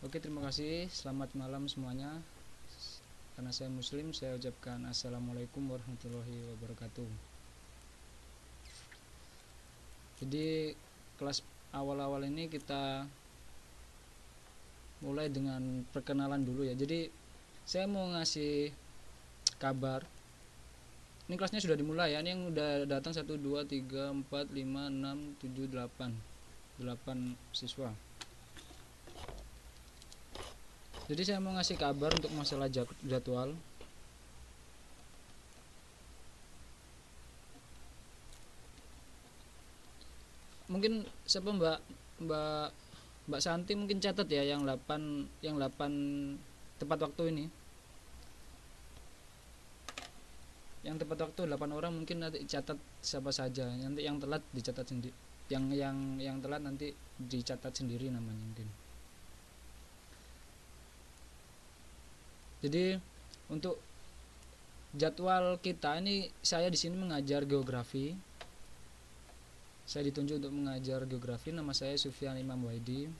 Oke, terima kasih. Selamat malam semuanya. Karena saya muslim, saya ucapkan Assalamualaikum warahmatullahi wabarakatuh. Jadi, kelas awal-awal ini kita mulai dengan perkenalan dulu ya. Jadi, saya mau ngasih kabar. Ini kelasnya sudah dimulai ya. Ini yang udah datang 1 2 3 4 5 6 7 8. 8 siswa. Jadi saya mau ngasih kabar untuk masalah jadwal. Mungkin siapa Mbak Mbak Mbak Santi mungkin catat ya yang 8 yang 8 tepat waktu ini. Yang tepat waktu 8 orang mungkin nanti catat siapa saja. Nanti yang telat dicatat sendiri. Yang yang yang telat nanti dicatat sendiri namanya mungkin. Jadi untuk jadwal kita ini saya di sini mengajar geografi. Saya ditunjuk untuk mengajar geografi. Nama saya Sufyan Imam Waidi.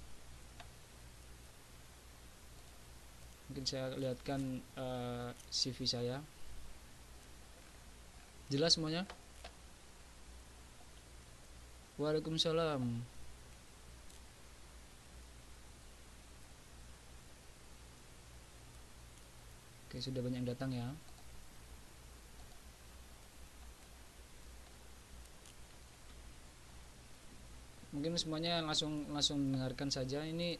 Mungkin saya lihatkan uh, eh, CV saya. Jelas semuanya? Waalaikumsalam Oke, sudah banyak yang datang ya. Mungkin semuanya langsung langsung dengarkan saja. Ini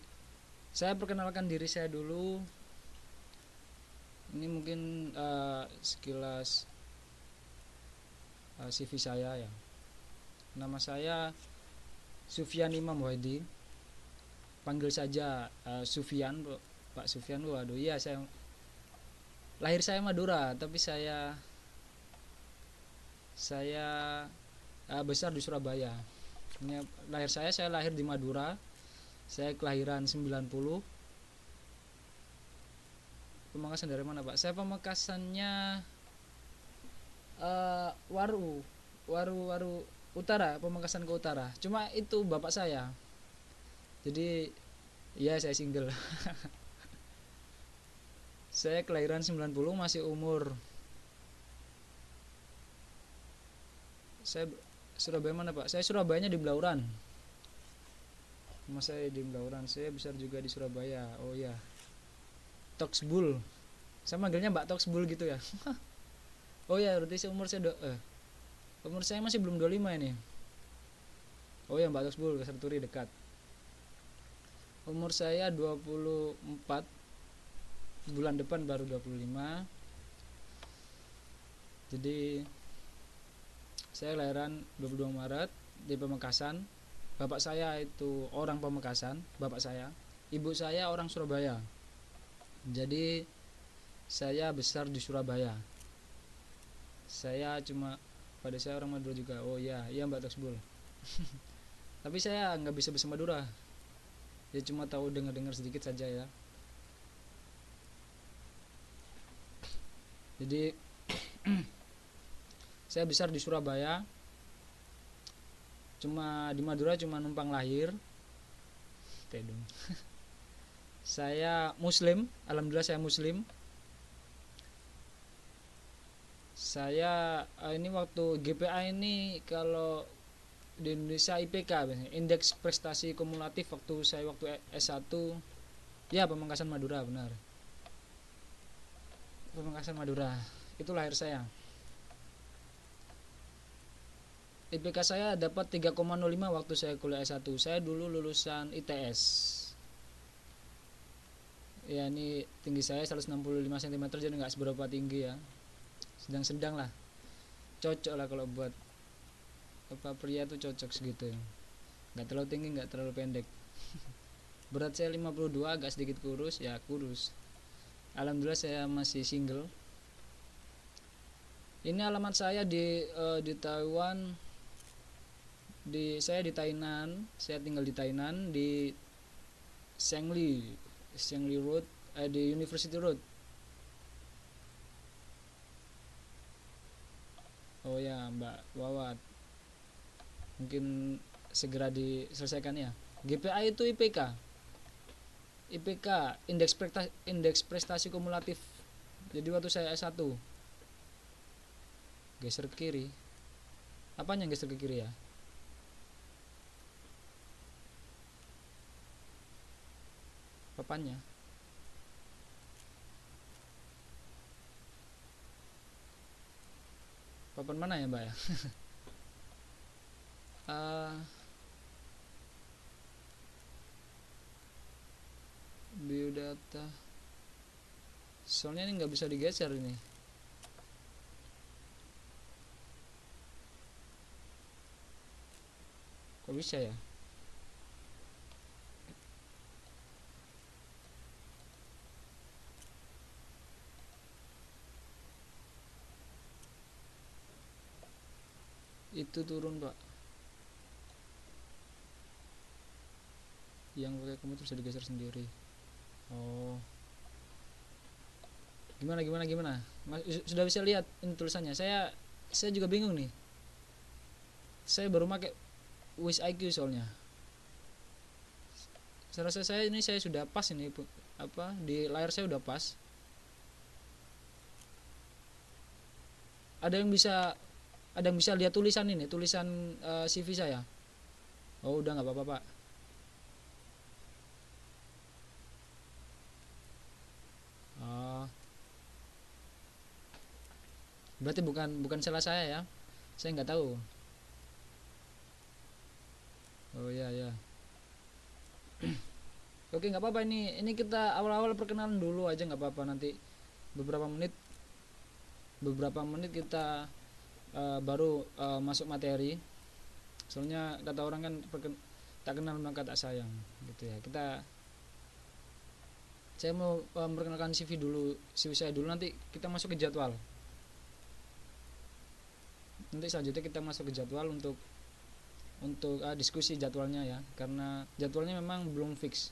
saya perkenalkan diri saya dulu. Ini mungkin uh, sekilas uh, eh, CV saya ya. Nama saya Sufyan Imam Wadi. Panggil saja uh, Sufyan, Pak Sufyan. Waduh, iya saya lahir saya Madura tapi saya saya uh, besar di Surabaya. Ini, lahir saya saya lahir di Madura. Saya kelahiran 90 Pemekasan dari mana Pak? Saya pemekasannya uh, Waru Waru Waru Utara Pemekasan ke Utara. Cuma itu bapak saya. Jadi ya saya single Saya kelahiran 90 masih umur Saya Surabaya mana Pak? Saya Surabayanya di Belauran. Mas saya di Belauran. Saya besar juga di Surabaya. Oh ya. Toxbul. Saya manggilnya Mbak Toxbul gitu ya. oh ya, berarti saya umur saya do eh. Umur saya masih belum 25 ini. Oh ya, Mbak Toxbul, Kasar Turi dekat. Umur saya 24 bulan depan baru 25 jadi saya lahiran 22 Maret di Pemekasan bapak saya itu orang Pemekasan bapak saya. Ibu saya orang Surabaya. Jadi saya besar di Surabaya. Saya cuma pada saya orang Madura juga. Oh iya iya Mbak Toksbul tapi saya nggak bisa bahasa Madura. Ya cuma tahu dengar-dengar sedikit saja ya jadi saya besar di Surabaya. Cuma di Madura cuma numpang lahir. Tedung. saya muslim. Alhamdulillah saya muslim. Saya eh, ini waktu GPA ini kalau di Indonesia IPK indeks prestasi kumulatif waktu saya waktu S1 ya Pemangkasan Madura benar Pemekasan Madura. Itu lahir saya. IPK saya dapat 3,05 waktu saya kuliah S1 saya dulu lulusan ITS ya ini tinggi saya 165 cm jadi nggak seberapa tinggi ya. Sedang-sedang lah. Cocok lah kalau buat apa pria tuh cocok segitu. Nggak terlalu tinggi nggak terlalu pendek. Berat saya 52 agak sedikit kurus ya kurus Alhamdulillah saya masih single. Ini alamat saya di uh, di Taiwan. Di saya di Tainan saya tinggal di Tainan di Shengli Shengli Road eh, di University Road. Oh ya Mbak Wawat. Mungkin segera diselesaikan ya. GPA itu IPK IPK indeks prestasi, indeks prestasi kumulatif. Jadi waktu saya S1 geser ke kiri. Apanya geser ke kiri ya? Papannya? Papan mana ya mbak ya? Uh, biodata. Soalnya ini nggak bisa digeser ini. Kok bisa ya? Itu turun pak. Yang pakai komputer bisa digeser sendiri oh. Gimana gimana gimana? Mas, sudah bisa lihat ini tulisannya. Saya saya juga bingung nih. Saya baru pakai Wish IQ soalnya. Saya rasa saya ini saya sudah pas ini apa di layar saya udah pas. Ada yang bisa ada yang bisa lihat tulisan ini tulisan uh, eh, CV saya? Oh udah nggak apa-apa pak berarti bukan bukan salah saya ya? Saya nggak tahu. Oh ya ya oke nggak apa-apa. Ini ini kita awal-awal perkenalan dulu aja nggak apa-apa. Nanti beberapa menit beberapa menit kita uh, baru uh, masuk materi. Soalnya kata orang kan tak kenal maka tak sayang gitu ya. Kita saya mau uh, memperkenalkan CV dulu CV saya dulu. Nanti kita masuk ke jadwal nanti selanjutnya kita masuk ke jadwal untuk untuk uh, diskusi jadwalnya ya karena jadwalnya memang belum fix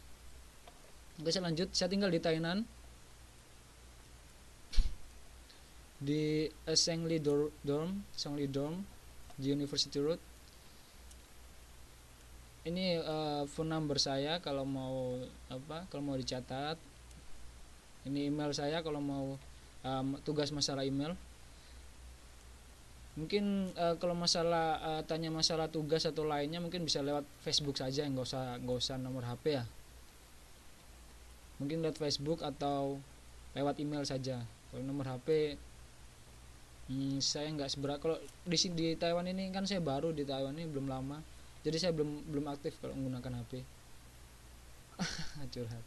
oke saya lanjut saya tinggal di Tainan di Assembly Dorm, Assembly Dorm di University Road. Ini uh, phone number saya kalau mau apa? Kalau mau dicatat. Ini email saya kalau mau um, tugas masalah email. Mungkin uh, kalau masalah uh, tanya masalah tugas atau lainnya mungkin bisa lewat Facebook saja, nggak usah nggak usah nomor HP ya. Mungkin lewat Facebook atau lewat email saja. Kalau nomor HP hmm, saya nggak seberapa kalau di di Taiwan ini kan saya baru di Taiwan ini belum lama jadi saya belum belum aktif kalau menggunakan HP curhat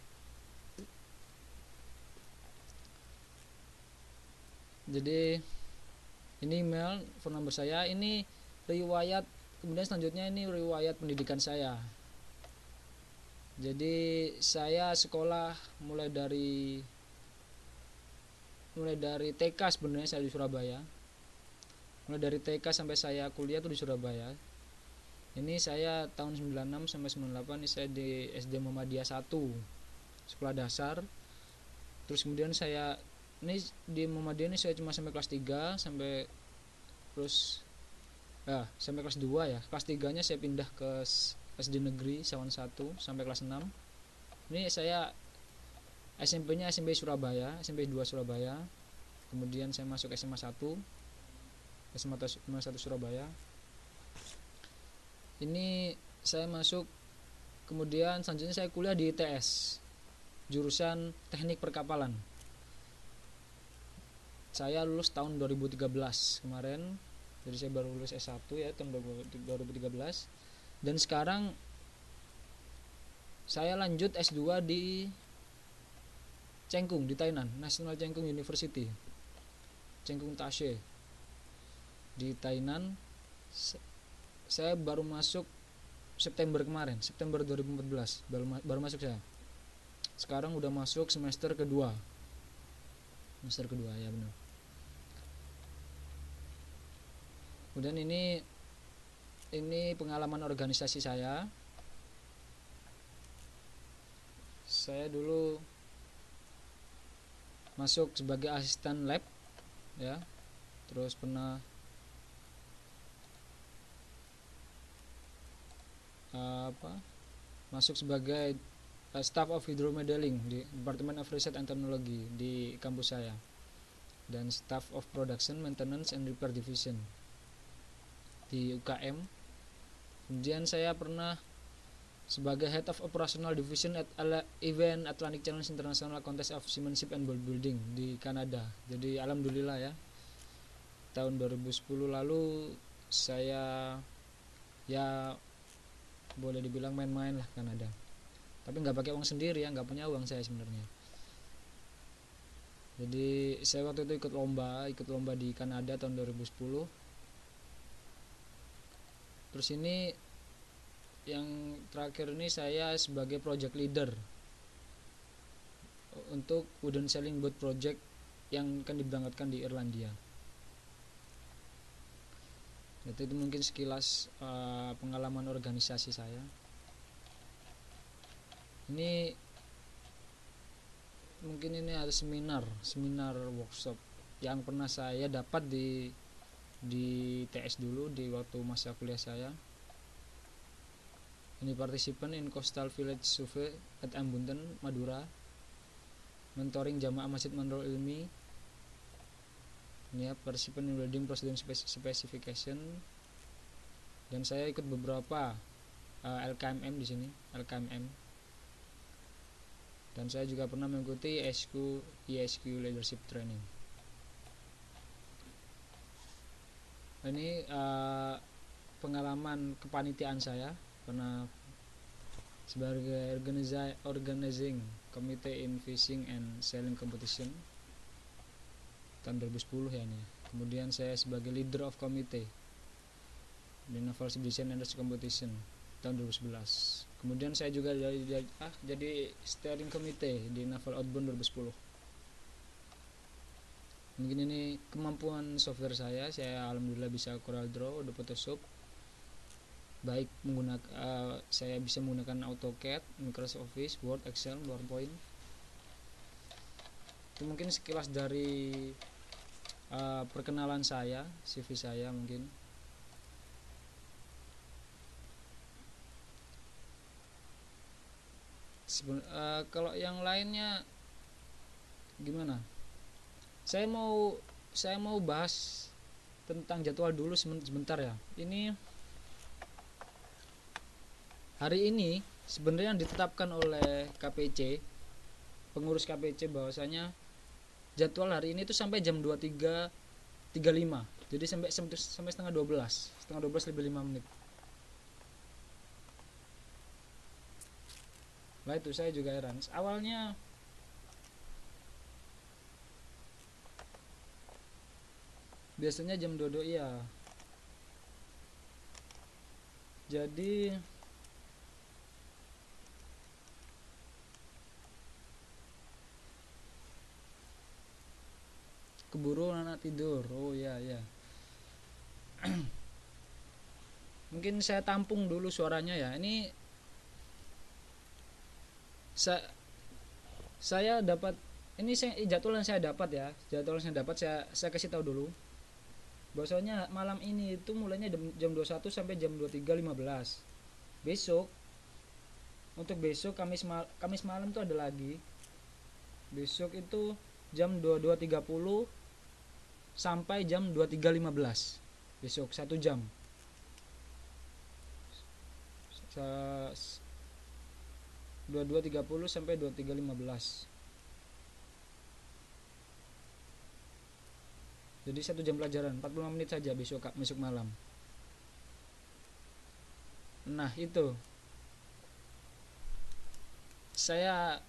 jadi ini email phone number saya. Ini riwayat kemudian selanjutnya ini riwayat pendidikan saya. Jadi saya sekolah mulai dari mulai dari TK sebenarnya saya di Surabaya. Mulai dari TK sampai saya kuliah tuh di Surabaya. Ini saya tahun 96 sampai 98 ini saya di SD Muhammadiyah 1 sekolah dasar. Terus kemudian saya ini di Muhammadiyah ini saya cuma sampai kelas 3 sampai terus ya sampai kelas 2 ya kelas 3 nya saya pindah ke SD negeri Sawan 1 sampai kelas 6 ini saya SMP-nya SMP Surabaya, SMP 2 Surabaya. Kemudian saya masuk SMA 1. SMA 1 Surabaya. Ini saya masuk kemudian selanjutnya saya kuliah di ITS jurusan Teknik Perkapalan. Saya lulus tahun 2013 kemarin. Jadi saya baru lulus S1 ya tahun 2013 dan sekarang saya lanjut S2 di Cengkung di Tainan National Cengkung University. Cengkung Tashe. Di Tainan saya baru masuk September kemarin September 2014 baru, baru masuk saya. Sekarang udah masuk semester kedua. Semester kedua ya benar kemudian ini ini pengalaman organisasi saya. Saya dulu masuk sebagai asisten lab ya. Terus pernah apa masuk sebagai uh, staff of hydromodeling di Department of Research and Technology di kampus saya. Dan staff of production maintenance and repair division di UKM kemudian saya pernah sebagai head of operational division at event Atlantic Challenge International Contest of Seamanship and Bodybuilding di Kanada. Jadi alhamdulillah ya. Tahun 2010 lalu saya ya boleh dibilang main-main lah Kanada. Tapi nggak pakai uang sendiri ya nggak punya uang saya sebenarnya. Jadi saya waktu itu ikut lomba ikut lomba di Kanada tahun 2010 terus ini yang terakhir ini saya sebagai project leader. Untuk wooden selling boat project yang akan diberangkatkan di Irlandia. Itu, itu mungkin sekilas uh, pengalaman organisasi saya. Ini mungkin ini ada seminar seminar workshop yang pernah saya dapat di di TS dulu di waktu masa kuliah saya. Ini partisipan in Coastal Village Survey at Ambunten Madura. Mentoring jamaah Masjid Manrol Ilmi. Ini ya partisipan in building procedure specification. Dan saya ikut beberapa uh, eh, LKMM di sini LKMM dan saya juga pernah mengikuti ESQ ESQ Leadership Training ini uh, pengalaman kepanitiaan saya. Pernah sebagai organizing committee in fishing and selling competition tahun 2010 ya ini. Kemudian saya sebagai leader of committee di Naval Exhibition and Competition tahun 2011 kemudian saya juga jadi, jadi, ah, jadi steering committee di Naval Outbound 2010 mungkin ini kemampuan software saya saya alhamdulillah bisa Corel Draw Adobe Photoshop. Baik menggunakan uh, saya bisa menggunakan AutoCAD, Microsoft Office, Word, Excel, PowerPoint. Itu mungkin sekilas dari uh, perkenalan saya CV saya mungkin. Uh, kalau yang lainnya gimana saya mau saya mau bahas tentang jadwal dulu sebentar ya. Ini hari ini sebenarnya yang ditetapkan oleh KPC pengurus KPC bahwasanya jadwal hari ini itu sampai jam 23.35 jadi sampai sampai setengah 12 setengah 12 lebih 5 menit. Nah itu saya juga heran. Awalnya biasanya jam dodo iya. Jadi keburu anak tidur. Oh iya iya. Mungkin saya tampung dulu suaranya ya. Ini saya saya dapat ini saya jadwal saya dapat ya jadwal saya dapat saya saya kasih tahu dulu bahwasanya malam ini itu mulainya jam 21 sampai jam 23.15 besok untuk besok Kamis mal Kamis malam itu ada lagi. Besok itu jam 22.30 sampai jam 23.15 besok satu jam. 22.30 sampai 23.15 jadi satu jam pelajaran 45 menit saja besok besok malam. Nah itu. Saya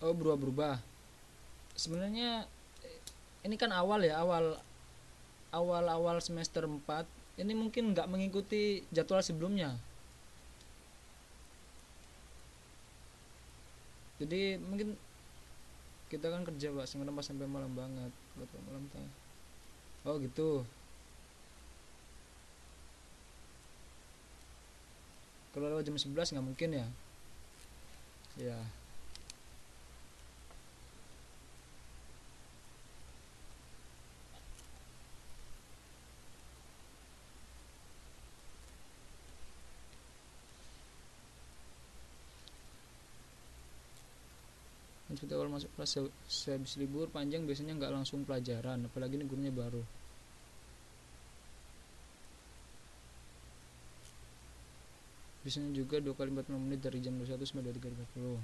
oh berubah-berubah. Sebenarnya ini kan awal ya awal awal awal semester 4 ini mungkin nggak mengikuti jadwal sebelumnya. Jadi mungkin kita kan kerja pak sebenarnya pas sampai malam banget kalau malam tengah oh gitu. Kalau lewat jam 11 nggak mungkin ya? Ya seperti awal masuk kelas se- sehabis libur panjang biasanya nggak langsung pelajaran apalagi ini gurunya baru. Biasanya juga 2 kali 45 menit dari jam 21 sampai 23.30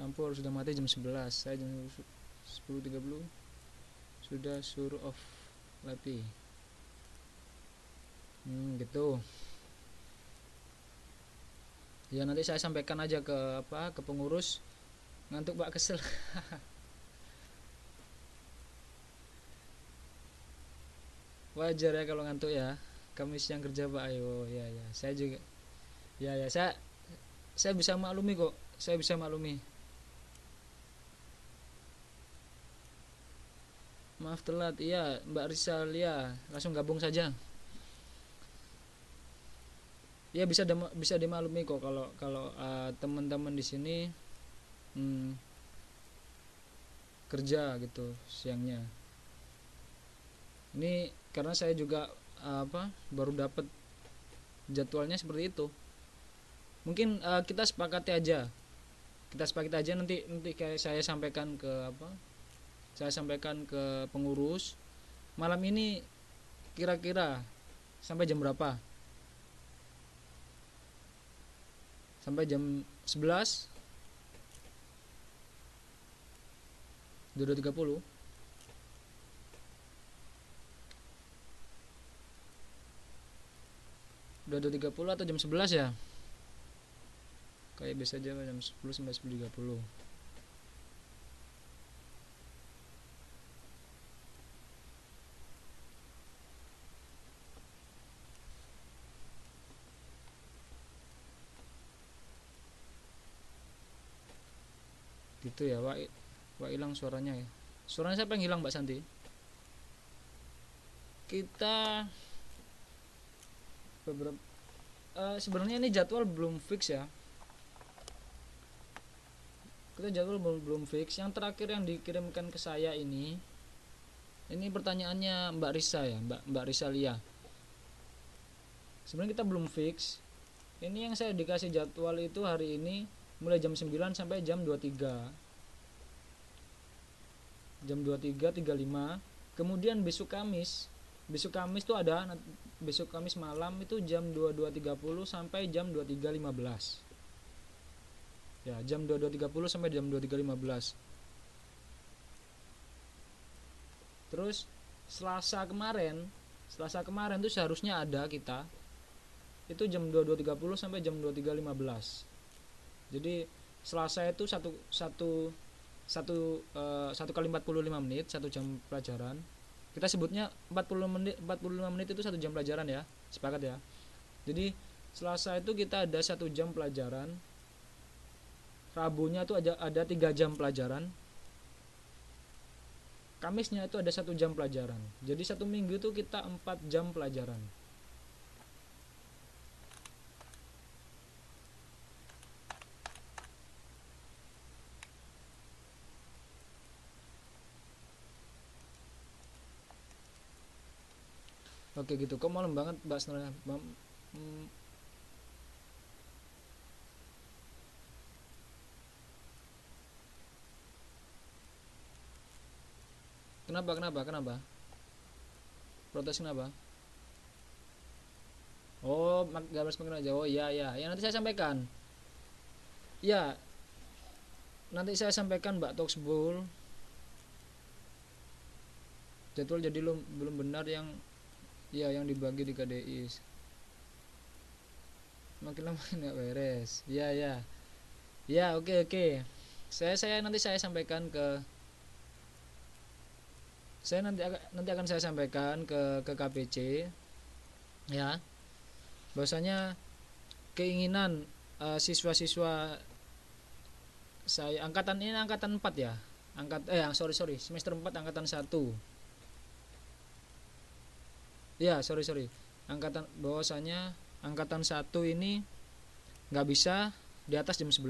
lampu harus sudah mati jam 11 saya jam 10.30 sudah suruh off lapi hmm gitu ya nanti saya sampaikan aja ke apa ke pengurus. Ngantuk pak kesel. Wajar ya kalau ngantuk ya. Kami siang kerja pak. Ayo ya ya. Saya juga ya ya. Saya saya bisa maklumi kok. Saya bisa maklumi. Maaf telat. Iya mbak Rizal ya langsung gabung saja ya bisa dem- bisa dimaklumi kok kalau kalau uh, teman-teman di sini hmm, kerja gitu siangnya. Ini karena saya juga uh, apa baru dapat jadwalnya seperti itu. Mungkin uh, kita sepakati aja. Kita sepakati aja nanti nanti kayak saya sampaikan ke apa saya sampaikan ke pengurus. Malam ini kira-kira sampai jam berapa sampai jam 11 22.30 22.30 atau jam 11 ya? Kayak biasa aja jam 10 sampai 10.30 gitu ya wah wah hilang suaranya ya. Suaranya siapa yang hilang mbak Santi? Kita beberapa eh, sebenarnya ini jadwal belum fix ya. Kita jadwal belum belum fix. Yang terakhir yang dikirimkan ke saya ini ini pertanyaannya Mbak Risa ya Mbak Mbak Risa Lia. Sebenarnya kita belum fix. Ini yang saya dikasih jadwal itu hari ini mulai jam 9 sampai jam 23 jam 23.35 kemudian besok Kamis. Besok Kamis tuh ada besok Kamis malam itu jam 22.30 sampai jam 23.15 ya jam 22.30 sampai jam 23.15 terus Selasa kemarin Selasa kemarin tuh seharusnya ada kita. Itu jam 22.30 sampai jam 23.15 jadi Selasa itu satu satu satu eh, satu kali 45 menit satu jam pelajaran. Kita sebutnya 40 menit 45 menit itu satu jam pelajaran ya sepakat ya. Jadi Selasa itu kita ada satu jam pelajaran. Rabunya itu ada ada tiga jam pelajaran. Kamisnya itu ada satu jam pelajaran. Jadi satu minggu itu kita empat jam pelajaran Oke gitu, kok malam banget Mbak Senara? Mam- mm, Kenapa, kenapa, kenapa? Protes kenapa? Oh, gambar semakin aja. Oh iya, iya. Ya nanti saya sampaikan. Ya, nanti saya sampaikan Mbak Toxbul. Jadwal jadi belum belum benar yang ya yang dibagi di KDI makin lama nggak beres. Ya ya ya oke oke. Saya saya nanti saya sampaikan ke saya nanti nanti akan saya sampaikan ke ke KPC ya. Bahwasanya keinginan eh, siswa-siswa saya angkatan ini angkatan 4 ya? Angkat eh sorry sorry semester 4 angkatan 1 ya sorry sorry. Angkatan bahwasanya angkatan satu ini nggak bisa di atas jam 11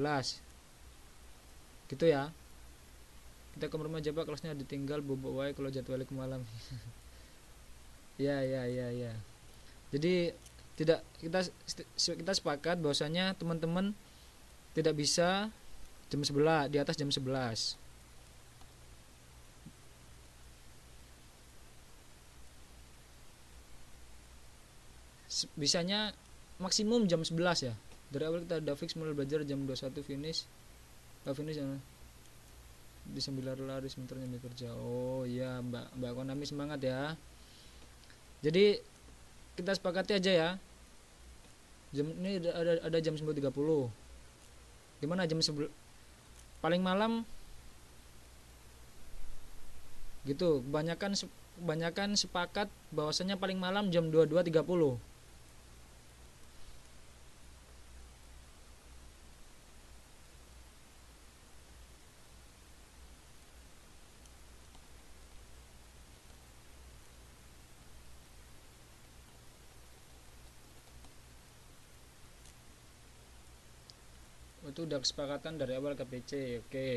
gitu ya. Kita ke rumah aja pak kelasnya ditinggal bobok wae kalau jadwalnya ke malam. Ya ya ya ya. Jadi tidak kita kita sepakat bahwasanya teman-teman tidak bisa jam 11 di atas jam 11 bisanya maksimum jam 11 ya. Dari awal kita udah fix mulai belajar jam 21 finish. Uh, finish ya di sembilan lari sebenarnya bekerja oh iya mbak mbak Konami semangat ya. Jadi kita sepakati aja ya. Jam ini ada ada, ada jam 9.30 gimana jam sebel paling malam? Gitu kebanyakan kebanyakan sepakat bahwasanya paling malam jam 22.30 itu udah kesepakatan dari awal ke PC oke.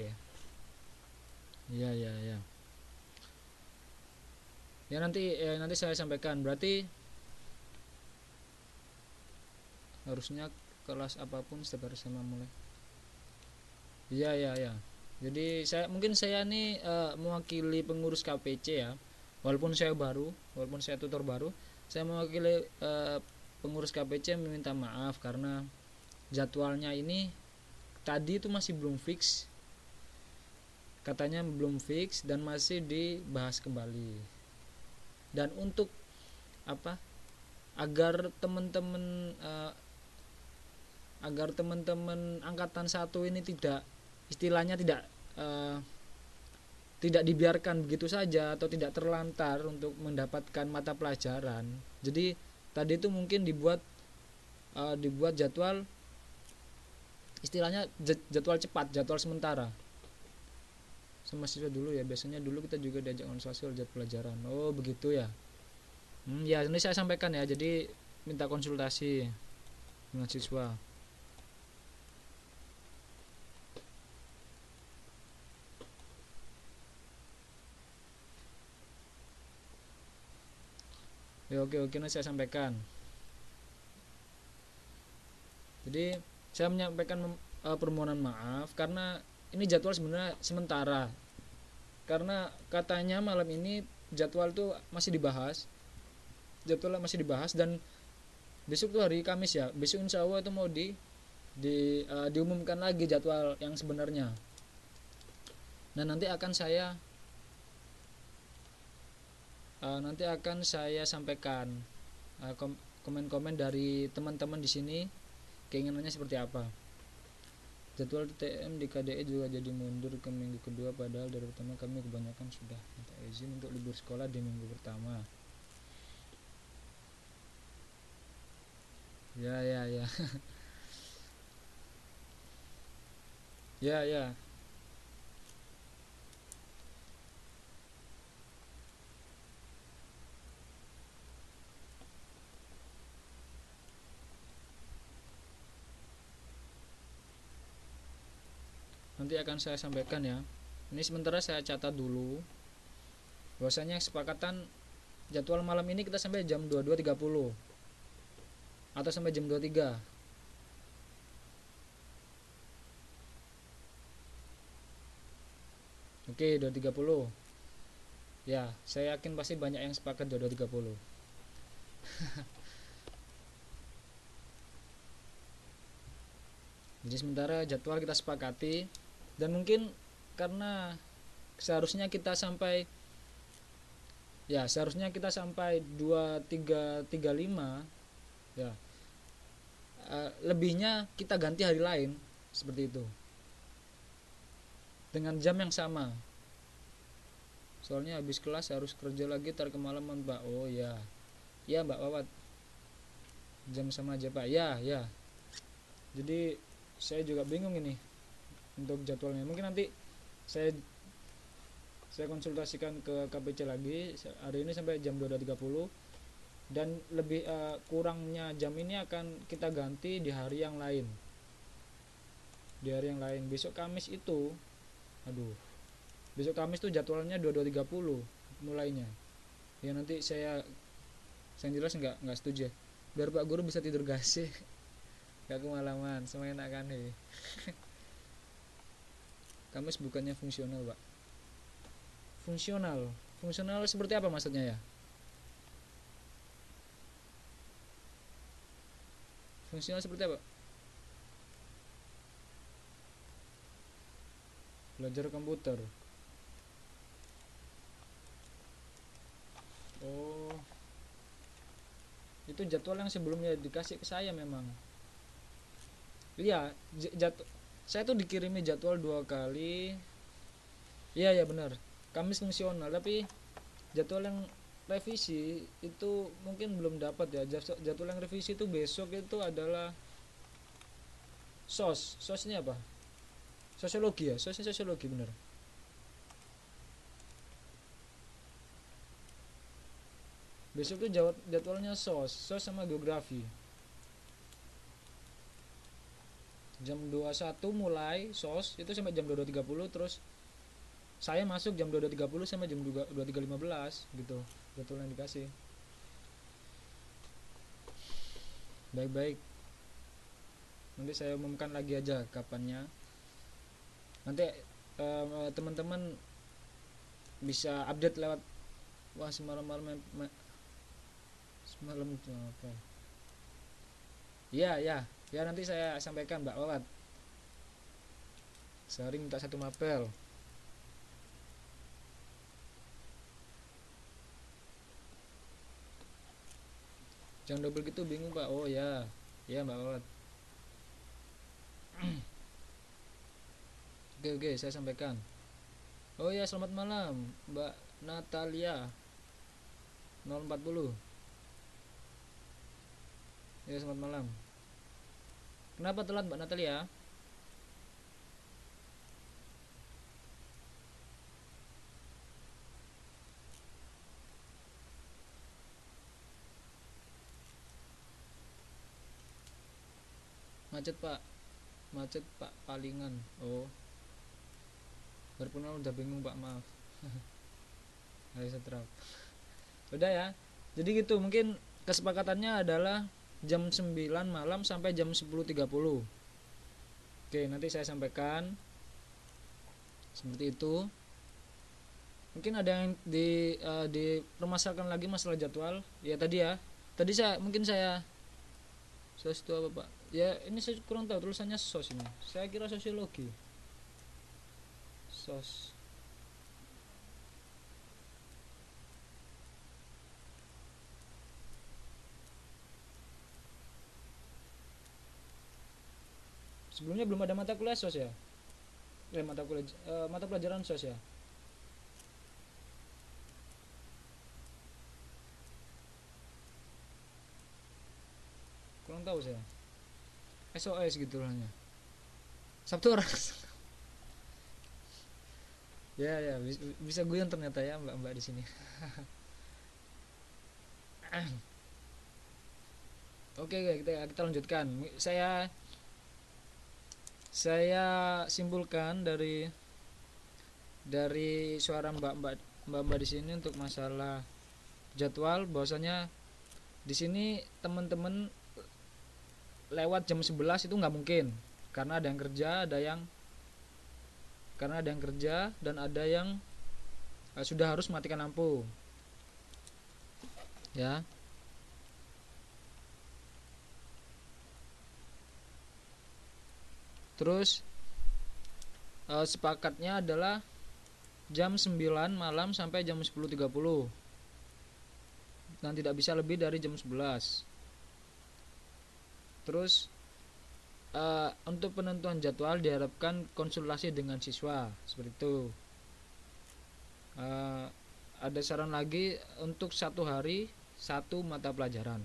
Iya iya iya. Ya nanti ya nanti saya sampaikan. Berarti harusnya kelas apa pun setiap hari sama mulai. Iya iya iya. Jadi saya mungkin saya ini uh, mewakili pengurus KPC ya. Walaupun saya baru walaupun saya tutor baru saya mewakili uh, pengurus KPC meminta maaf karena jadwalnya ini tadi itu masih belum fix. Katanya belum fix dan masih dibahas kembali. Dan untuk apa agar teman-teman uh, agar teman-teman angkatan satu ini tidak istilahnya tidak uh, tidak dibiarkan begitu saja atau tidak terlantar untuk mendapatkan mata pelajaran. Jadi tadi itu mungkin dibuat uh, dibuat jadwal istilahnya jadwal cepat jadwal sementara. Sama siswa dulu ya biasanya dulu kita juga diajak on sosial jadwal pelajaran. Oh begitu ya? Hmm, ya ini saya sampaikan ya jadi minta konsultasi dengan siswa. Ya oke oke nanti saya sampaikan. Jadi saya menyampaikan uh, permohonan maaf karena ini jadwal sebenarnya sementara. Karena katanya malam ini jadwal tuh masih dibahas jadwal masih dibahas dan besok tuh hari Kamis ya besok insya Allah itu mau di di uh, diumumkan lagi jadwal yang sebenarnya. Nah nanti akan saya uh, nanti akan saya sampaikan komen-komen dari teman-teman di sini keinginannya seperti apa? Jadwal TM di KDE juga jadi mundur ke minggu kedua padahal dari pertama kami kebanyakan sudah minta izin untuk libur sekolah di minggu pertama. Ya ya ya. Ya ya nanti akan saya sampaikan ya. Ini sementara saya catat dulu. Bahwasanya kesepakatan jadwal malam ini kita sampai jam 22.30 atau sampai jam 23 Oke, 230. Ya, saya yakin pasti banyak yang sepakat 2230. Jadi sementara jadwal kita sepakati dan mungkin karena seharusnya kita sampai ya seharusnya kita sampai 2335 ya uh, lebihnya kita ganti hari lain seperti itu. Dengan jam yang sama. Soalnya habis kelas harus kerja lagi tar kemalaman pak oh ya ya mbak Wawat. Jam sama aja pak. Ya ya jadi saya juga bingung ini untuk jadwalnya. Mungkin nanti saya saya konsultasikan ke KPC lagi. Hari ini sampai jam 22.30 dan lebih uh, kurangnya jam ini akan kita ganti di hari yang lain. Di hari yang lain. Besok Kamis itu aduh besok Kamis tuh jadwalnya 22.30 mulainya. Ya nanti saya saya jelas nggak nggak setuju ya. Biar pak guru bisa tidur gasih. Gak kemalaman semakin akan nih kamis bukannya fungsional pak? Fungsional. Fungsional seperti apa maksudnya ya? Fungsional seperti apa? Belajar komputer. Oh. Itu jadwal yang sebelumnya dikasih ke saya memang. Iya jadwal saya tuh dikirimi jadwal dua kali. Iya ya benar. Kamis fungsional tapi jadwal yang revisi itu mungkin belum dapat ya. Jadwal yang revisi itu besok itu adalah sos. Sosnya apa? Sosiologi ya? Sosial sosiologi bener besok tuh jadwalnya sos. Sos sama geografi jam 21 mulai sos itu sampai jam 22.30 terus saya masuk jam 22.30 sampai jam 23.15 gitu. Jadwal yang dikasih. Baik-baik. Nanti saya umumkan lagi aja kapannya. Nanti uh, teman-teman bisa update lewat wah semalam malam semalam itu apa iya. ya ya nanti saya sampaikan mbak Wawat sehari minta satu mapel jangan double gitu bingung pak oh ya ya mbak Wawat Oke oke saya sampaikan. Oh ya selamat malam Mbak Natalia 040. Ya selamat malam. Kenapa telat Mbak Natalia? macet pak. Macet pak. Palingan. Oh. Berpuna udah bingung pak. Maaf. Hari setrap. Udah ya. Jadi gitu mungkin kesepakatannya adalah jam 9 malam sampai jam 10.30 oke nanti saya sampaikan. Seperti itu. Mungkin ada yang di uh, dipermasalahkan lagi masalah jadwal? Ya tadi ya. Tadi saya mungkin saya sos itu apa pak? Ya ini saya kurang tahu tulisannya sos ini. Saya kira sosiologi. Sos sebelumnya belum ada mata kuliah sos ya? Eh, mata kuliah uh, mata pelajaran sos ya? Kurang tahu saya. SOS gitu hanya Sabtu orang ya ya bisa guyon ternyata ya mbak mbak di sini. Oke kita kita lanjutkan. Saya saya simpulkan dari dari suara mbak mbak mbak mbak di sini untuk masalah jadwal. Bahwasanya di sini teman-teman lewat jam 11 itu nggak mungkin. Karena ada yang kerja ada yang karena ada yang kerja dan ada yang uh, sudah harus matikan lampu. Ya terus uh, sepakatnya adalah jam 9 malam sampai jam 10.30 dan tidak bisa lebih dari jam 11 terus uh, untuk penentuan jadwal diharapkan konsultasi dengan siswa seperti itu. Uh, ada saran lagi untuk satu hari satu mata pelajaran.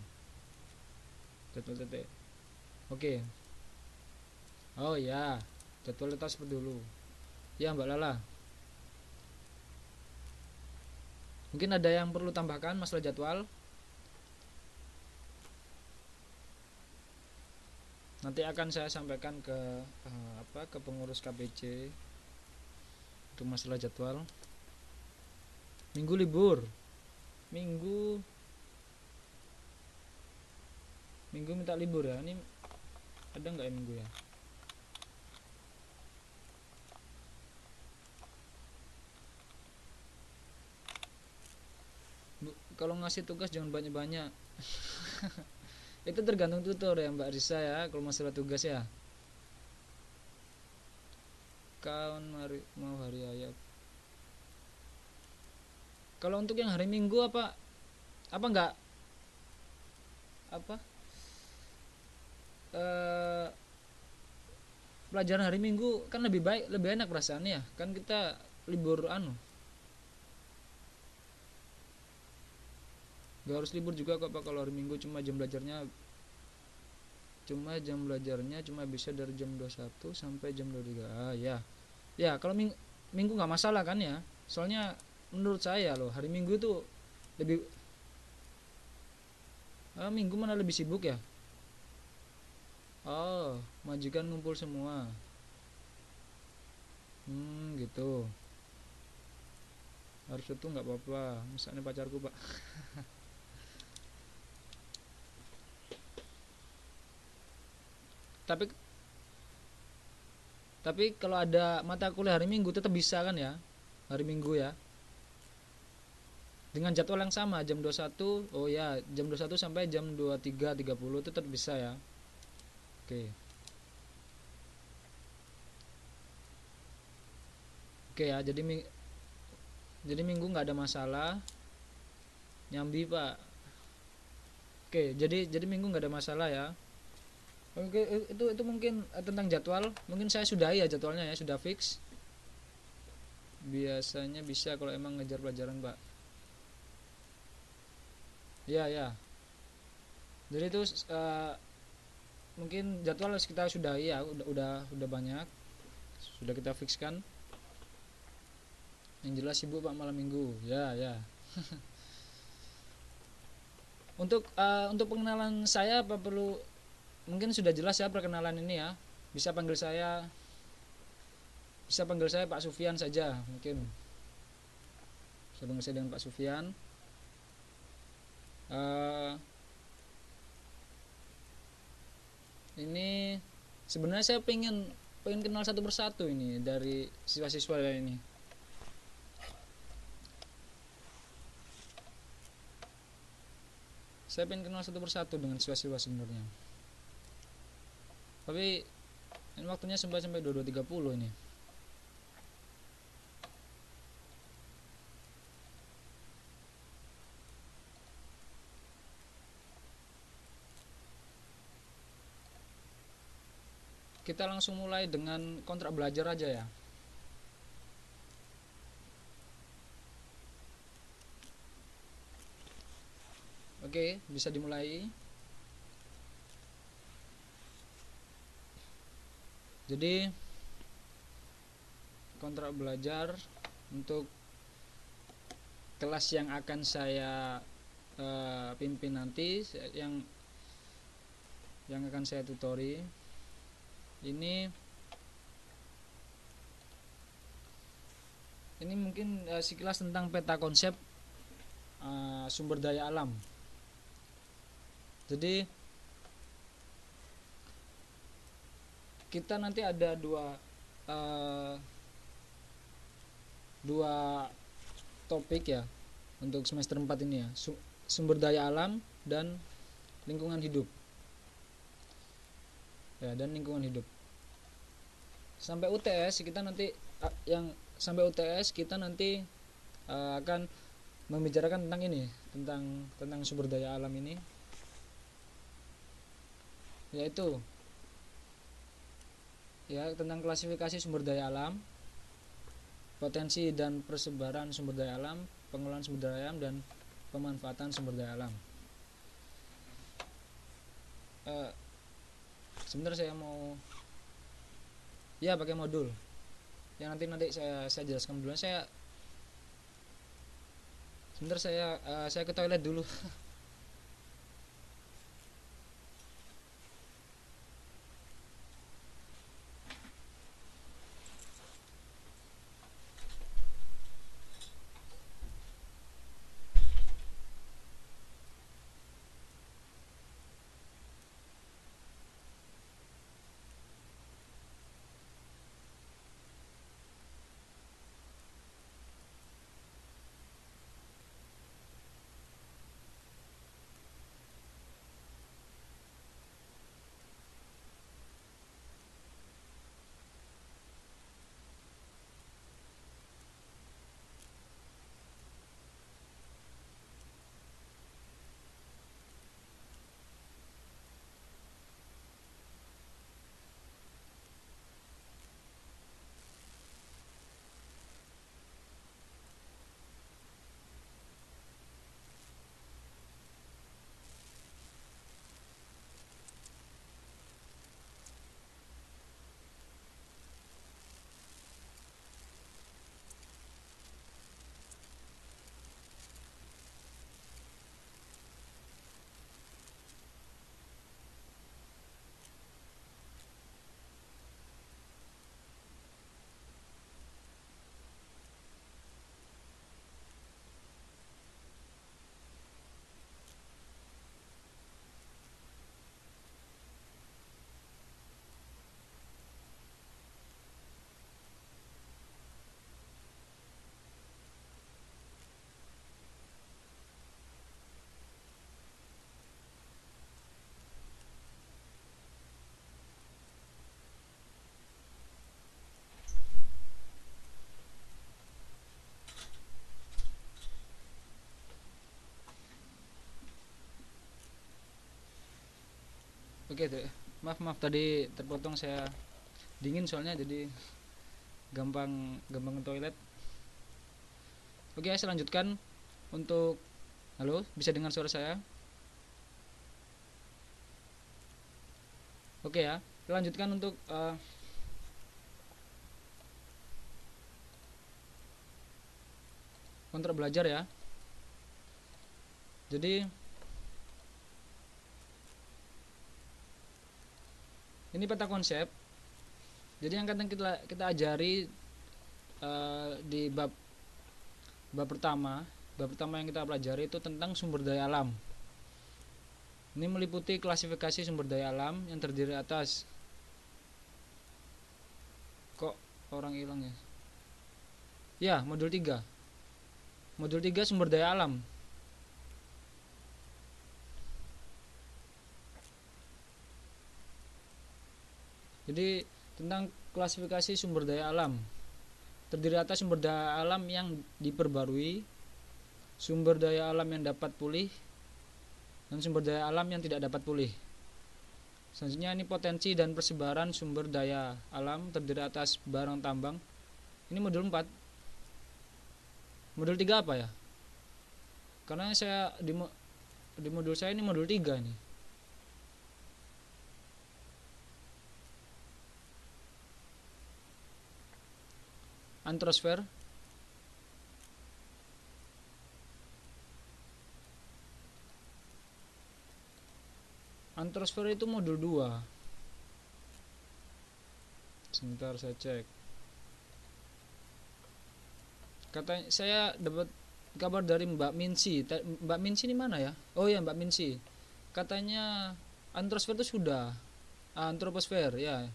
Oke. Oh ya jadwal seperti dulu ya mbak Lala. Mungkin ada yang perlu tambahkan masalah jadwal? Nanti akan saya sampaikan ke uh, apa ke pengurus KPC untuk masalah jadwal. Minggu libur. Minggu. Minggu minta libur ya. Ini ada nggak ya minggu ya kalau ngasih tugas jangan banyak-banyak. Itu tergantung tutor ya Mbak Risa ya kalau masalah tugas ya. Kawan mari mau hari ayat kalau untuk yang hari minggu apa apa enggak? Apa? Eh pelajaran hari minggu kan lebih baik lebih enak perasaannya. Ya kan kita libur anu gak harus libur juga kok pak kalau hari minggu. Cuma jam belajarnya cuma jam belajarnya cuma bisa dari jam 21 sampai jam 23 ah ya ya kalau ming minggu nggak masalah kan ya? Soalnya menurut saya loh hari minggu itu lebih ah, minggu mana lebih sibuk ya? Oh majikan ngumpul semua. Hmm gitu. Harus itu nggak apa-apa. Misalnya pacarku pak tapi tapi kalau ada mata kuliah hari minggu tetap bisa kan ya hari minggu ya. Dengan jadwal yang sama jam 21 oh ya jam 21 sampai jam 23.30 tetap bisa ya. Oke. Oke ya jadi jadi minggu nggak ada masalah. Nyambi pak. Oke jadi jadi minggu nggak ada masalah ya Oke, itu itu mungkin eh, tentang jadwal. Mungkin saya sudah ya jadwalnya ya, sudah fix. Biasanya bisa kalau emang ngejar pelajaran, Pak. Ya, ya. Jadi itu uh, mungkin jadwal kita sudah ya, udah udah udah banyak. Sudah kita fixkan. Yang jelas sibuk Pak malam Minggu. Ya, ya. untuk uh, untuk pengenalan saya apa perlu mungkin sudah jelas ya perkenalan ini ya. Bisa panggil saya bisa panggil saya Pak Sufian saja mungkin. Bisa panggil saya dengan Pak Sufian. Uh, ini sebenarnya saya pengen pengen kenal satu persatu ini dari siswa-siswa ini. Saya pengen kenal satu persatu dengan siswa-siswa sebenarnya tapi ini waktunya sampai sampai 22.30 ini kita langsung mulai dengan kontrak belajar aja ya Oke, bisa dimulai. Jadi kontrak belajar untuk kelas yang akan saya uh, pimpin nanti yang yang akan saya tutori. Ini ini mungkin uh, sekilas tentang peta konsep uh, sumber daya alam. Jadi kita nanti ada dua uh, dua topik ya untuk semester 4 ini ya. Sumber daya alam dan lingkungan hidup. Ya dan lingkungan hidup. Sampai UTS kita nanti yang sampai UTS kita nanti uh, akan membicarakan tentang ini tentang tentang sumber daya alam ini. Yaitu ya tentang klasifikasi sumber daya alam potensi dan persebaran sumber daya alam pengelolaan sumber daya alam dan pemanfaatan sumber daya alam. Uh, sebentar saya mau ya pakai modul. Yang nanti nanti saya saya jelaskan dulu. Saya sebentar saya uh, saya ke toilet dulu oke tuh maaf maaf. Tadi terpotong saya dingin soalnya jadi gampang gampang toilet. Oke saya lanjutkan untuk halo bisa dengar suara saya? Oke ya. Lanjutkan untuk uh, kontrak belajar ya. Jadi ini peta konsep. Jadi yang akan kita kita ajari uh, di bab bab pertama bab pertama yang kita pelajari itu tentang sumber daya alam. Ini meliputi klasifikasi sumber daya alam yang terdiri atas. Kok orang hilang ya? Ya modul 3 modul 3 sumber daya alam Jadi tentang klasifikasi sumber daya alam terdiri atas sumber daya alam yang diperbarui, sumber daya alam yang dapat pulih, dan sumber daya alam yang tidak dapat pulih. Selanjutnya ini potensi dan persebaran sumber daya alam terdiri atas barang tambang. Ini modul 4. Modul 3 apa ya? Karena saya di, di modul saya ini modul 3 nih. Antrosfer antrosfer itu modul 2 sebentar saya cek. Kata saya dapat kabar dari Mbak Minsi. Mbak Minsi ini mana ya? Oh ya Mbak Minsi. Katanya antrosfer itu sudah. Antroposfer ya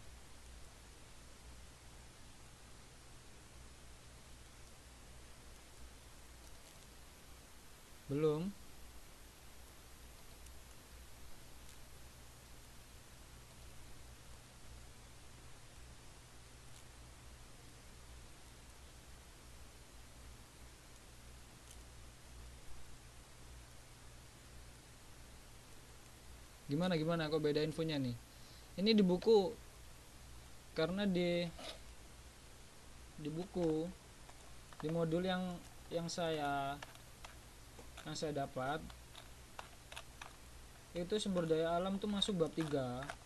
belum gimana gimana? Kok beda infonya nih? Ini di buku. Karena di di buku di modul yang yang saya yang saya dapat itu sumber daya alam tuh masuk bab 3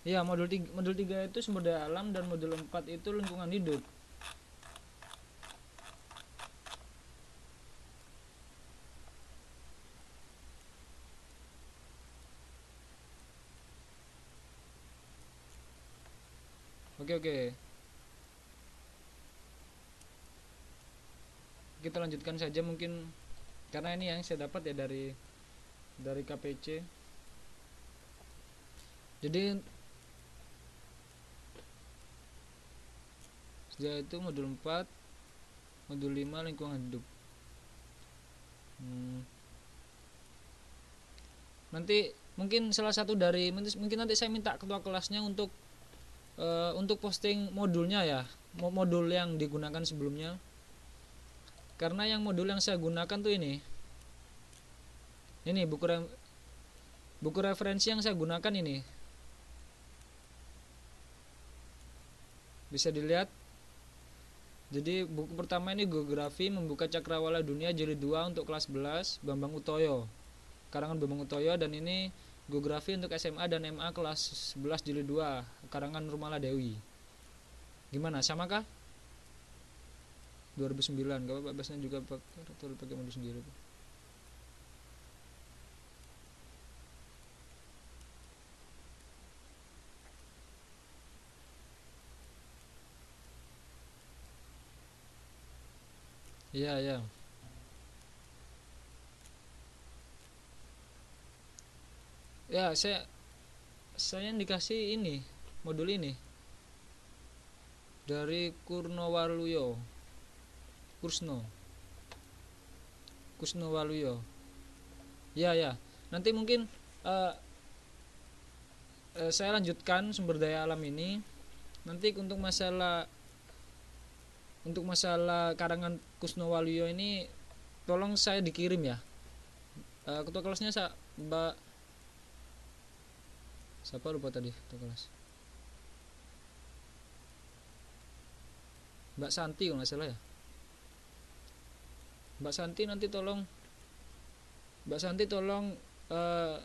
Ya, modul 3, modul 3 itu sumber daya alam dan modul 4 itu lingkungan hidup. Oke oke. Kita lanjutkan saja mungkin karena ini yang saya dapat ya dari dari KPC jadi sejak itu modul 4 modul 5 lingkungan hidup. Hmm. nanti mungkin salah satu dari mungkin nanti saya minta ketua kelasnya untuk uh, untuk posting modulnya ya modul yang digunakan sebelumnya. Karena yang modul yang saya gunakan tuh ini. Ini buku re, buku referensi yang saya gunakan ini. Bisa dilihat. Jadi buku pertama ini geografi membuka cakrawala dunia jilid 2 untuk kelas 11 Bambang Utoyo. Karangan Bambang Utoyo dan ini Geografi untuk SMA dan MA kelas 11 jilid 2 karangan Rumala Dewi. Gimana? Sama kah? 2009. Gak apa-apa bahasanya juga pakai pakai modul sendiri. Iya, iya. Ya saya saya dikasih ini modul ini. Dari Kurnowaluyo. Kursno. Waluyo ya ya. Nanti mungkin uh, saya lanjutkan sumber daya alam ini. Nanti untuk masalah untuk masalah karangan Kusnowalio ini tolong saya dikirim ya. Uh, ketua kelasnya sa Mbak siapa lupa tadi? Ketua kelas. Mbak Santi nggak salah ya? Mbak Santi nanti tolong Mbak Santi tolong uh,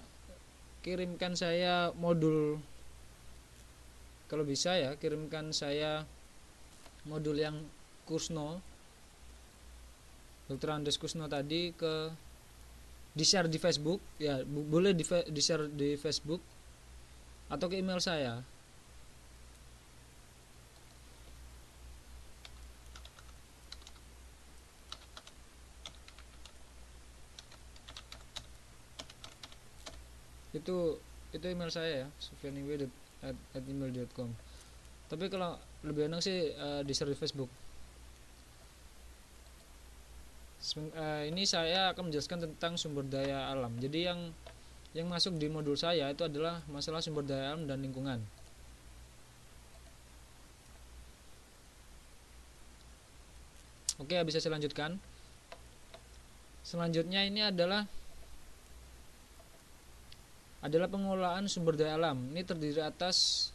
kirimkan saya modul. Kalau bisa ya kirimkan saya modul yang Kusno Dokter Andes Kusno tadi ke di share di Facebook. Ya boleh di, di share di Facebook atau ke email saya. Itu itu email saya ya sufianiwe@email.com tapi kalau lebih enak sih uh, di share Facebook. Uh, ini saya akan menjelaskan tentang sumber daya alam. Jadi yang yang masuk di modul saya itu adalah masalah sumber daya alam dan lingkungan oke bisa saya lanjutkan selanjutnya ini adalah adalah pengelolaan sumber daya alam. Ini terdiri atas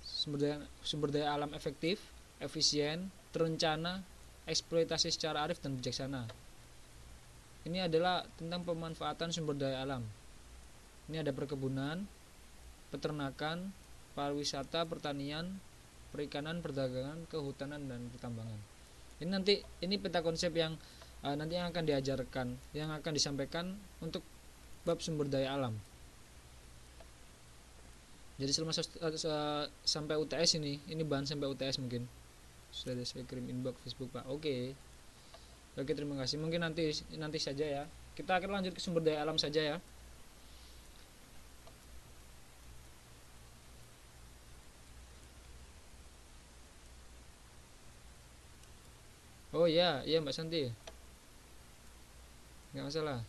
sumber daya, sumber daya alam efektif, efisien, terencana, eksploitasi secara arif dan bijaksana. Ini adalah tentang pemanfaatan sumber daya alam. Ini ada perkebunan, peternakan, pariwisata, pertanian, perikanan, perdagangan, kehutanan dan pertambangan. Ini nanti ini peta konsep yang uh, nanti yang akan diajarkan, yang akan disampaikan untuk bab sumber daya alam jadi selama uh, sampai UTS ini ini bahan sampai UTS mungkin sudah saya kirim inbox Facebook Pak oke oke terima kasih. Mungkin nanti nanti saja ya. Kita akan lanjut ke sumber daya alam saja ya. Oh iya, iya Mbak Santi. Nggak masalah.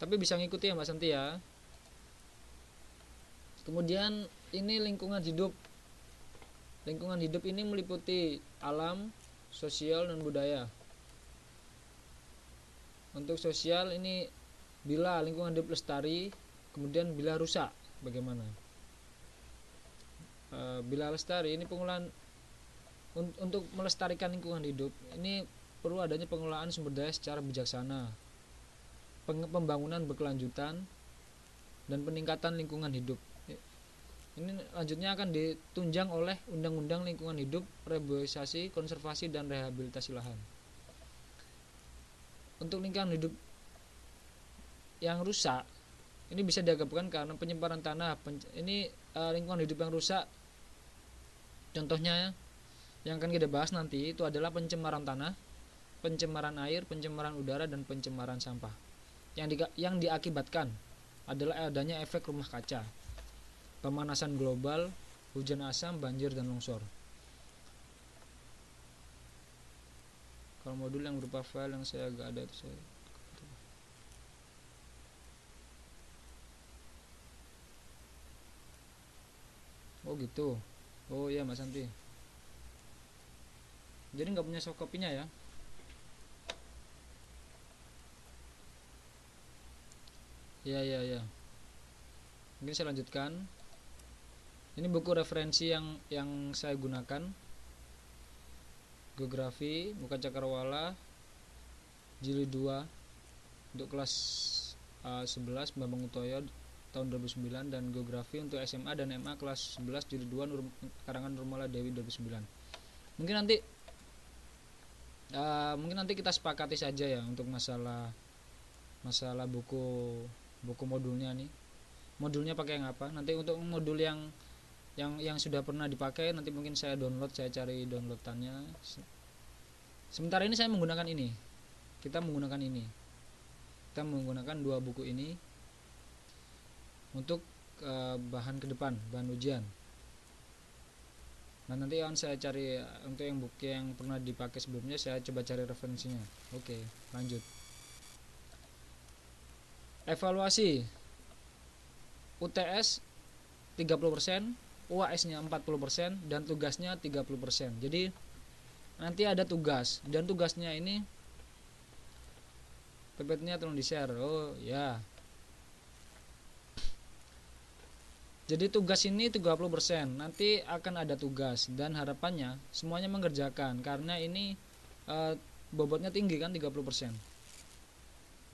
Tapi bisa ngikuti ya Mbak Santi ya. Kemudian ini lingkungan hidup. Lingkungan hidup ini meliputi alam sosial dan budaya untuk sosial ini bila lingkungan hidup lestari kemudian bila rusak bagaimana e, bila lestari ini pengolahan untuk melestarikan lingkungan hidup ini perlu adanya pengelolaan sumber daya secara bijaksana pembangunan berkelanjutan dan peningkatan lingkungan hidup. Ini lanjutnya akan ditunjang oleh Undang-Undang Lingkungan Hidup, Reboisasi, Konservasi dan Rehabilitasi Lahan. Untuk lingkungan hidup yang rusak, ini bisa diagapkan karena penyebaran tanah. Ini uh, lingkungan hidup yang rusak. Contohnya yang akan kita bahas nanti itu adalah pencemaran tanah, pencemaran air, pencemaran udara dan pencemaran sampah yang, di, yang diakibatkan adalah adanya efek rumah kaca, pemanasan global, hujan asam, banjir, dan longsor. Kalau modul yang berupa file yang saya agak ada itu saya Oh gitu. Oh iya Mas Santi. Jadi nggak punya soft copy-nya ya? ya ya ya mungkin saya lanjutkan ini buku referensi yang yang saya gunakan geografi muka cakrawala jilid 2 untuk kelas uh, 11 Bambang Utoyo tahun 2009 dan geografi untuk SMA dan MA kelas 11 jilid 2 Nur, karangan Nurmala Dewi 2009 mungkin nanti uh, mungkin nanti kita sepakati saja ya untuk masalah masalah buku buku modulnya nih. Modulnya pakai yang apa? Nanti untuk modul yang yang yang sudah pernah dipakai nanti mungkin saya download saya cari downloadannya. Sementara ini saya menggunakan ini. Kita menggunakan ini. Kita menggunakan dua buku ini untuk e, bahan ke depan bahan ujian. Nah nanti akan saya cari untuk yang buku yang pernah dipakai sebelumnya saya coba cari referensinya. Oke lanjut. Evaluasi UTS 30% UAS-nya 40% dan tugasnya 30%. Jadi nanti ada tugas dan tugasnya ini PPT-nya tolong di-share. Oh, ya. Jadi tugas ini 30%, nanti akan ada tugas dan harapannya semuanya mengerjakan karena ini e, bobotnya tinggi kan 30%.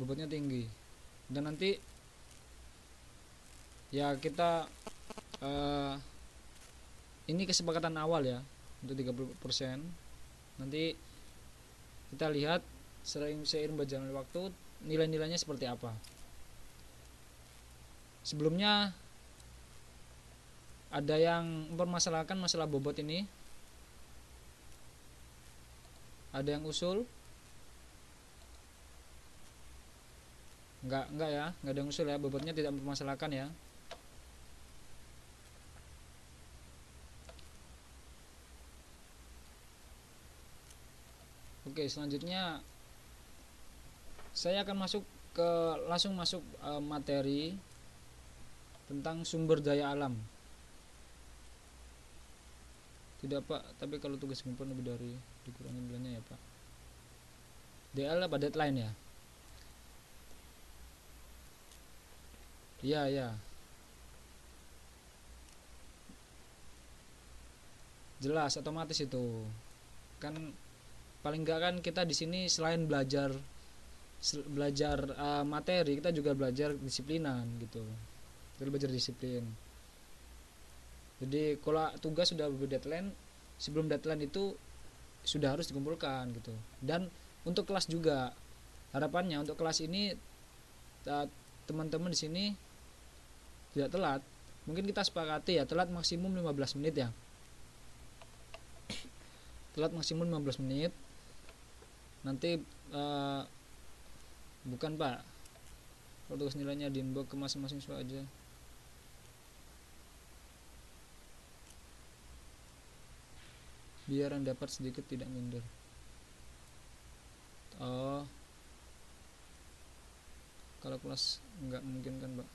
Bobotnya tinggi. Dan nanti ya kita e, ini kesepakatan awal ya untuk 30%. Nanti kita lihat sering seiring berjalannya waktu nilai-nilainya seperti apa. Sebelumnya ada yang mempermasalahkan masalah bobot ini ada yang usul enggak enggak ya enggak ada yang usul ya bobotnya tidak mempermasalahkan ya oke selanjutnya saya akan masuk ke langsung masuk uh, materi tentang sumber daya alam. Tidak pak tapi kalau tugas ngumpul lebih dari dikurangi nilainya ya pak. DL apa deadline ya? Iya iya. Jelas otomatis itu. Kan paling enggak kan kita di sini selain belajar belajar uh, materi kita juga belajar disiplinan gitu. Kita belajar disiplin. Jadi kalau tugas sudah deadline sebelum deadline itu sudah harus dikumpulkan gitu. Dan untuk kelas juga harapannya untuk kelas ini teman-teman di sini tidak telat. Mungkin kita sepakati ya telat maksimum 15 menit ya. Telat maksimum 15 menit nanti uh, bukan pak. Tugas nilainya di inbox ke masing-masing siswa aja. Biar yang dapat sedikit tidak minder. Oh. Kalau kelas nggak mungkin kan mbak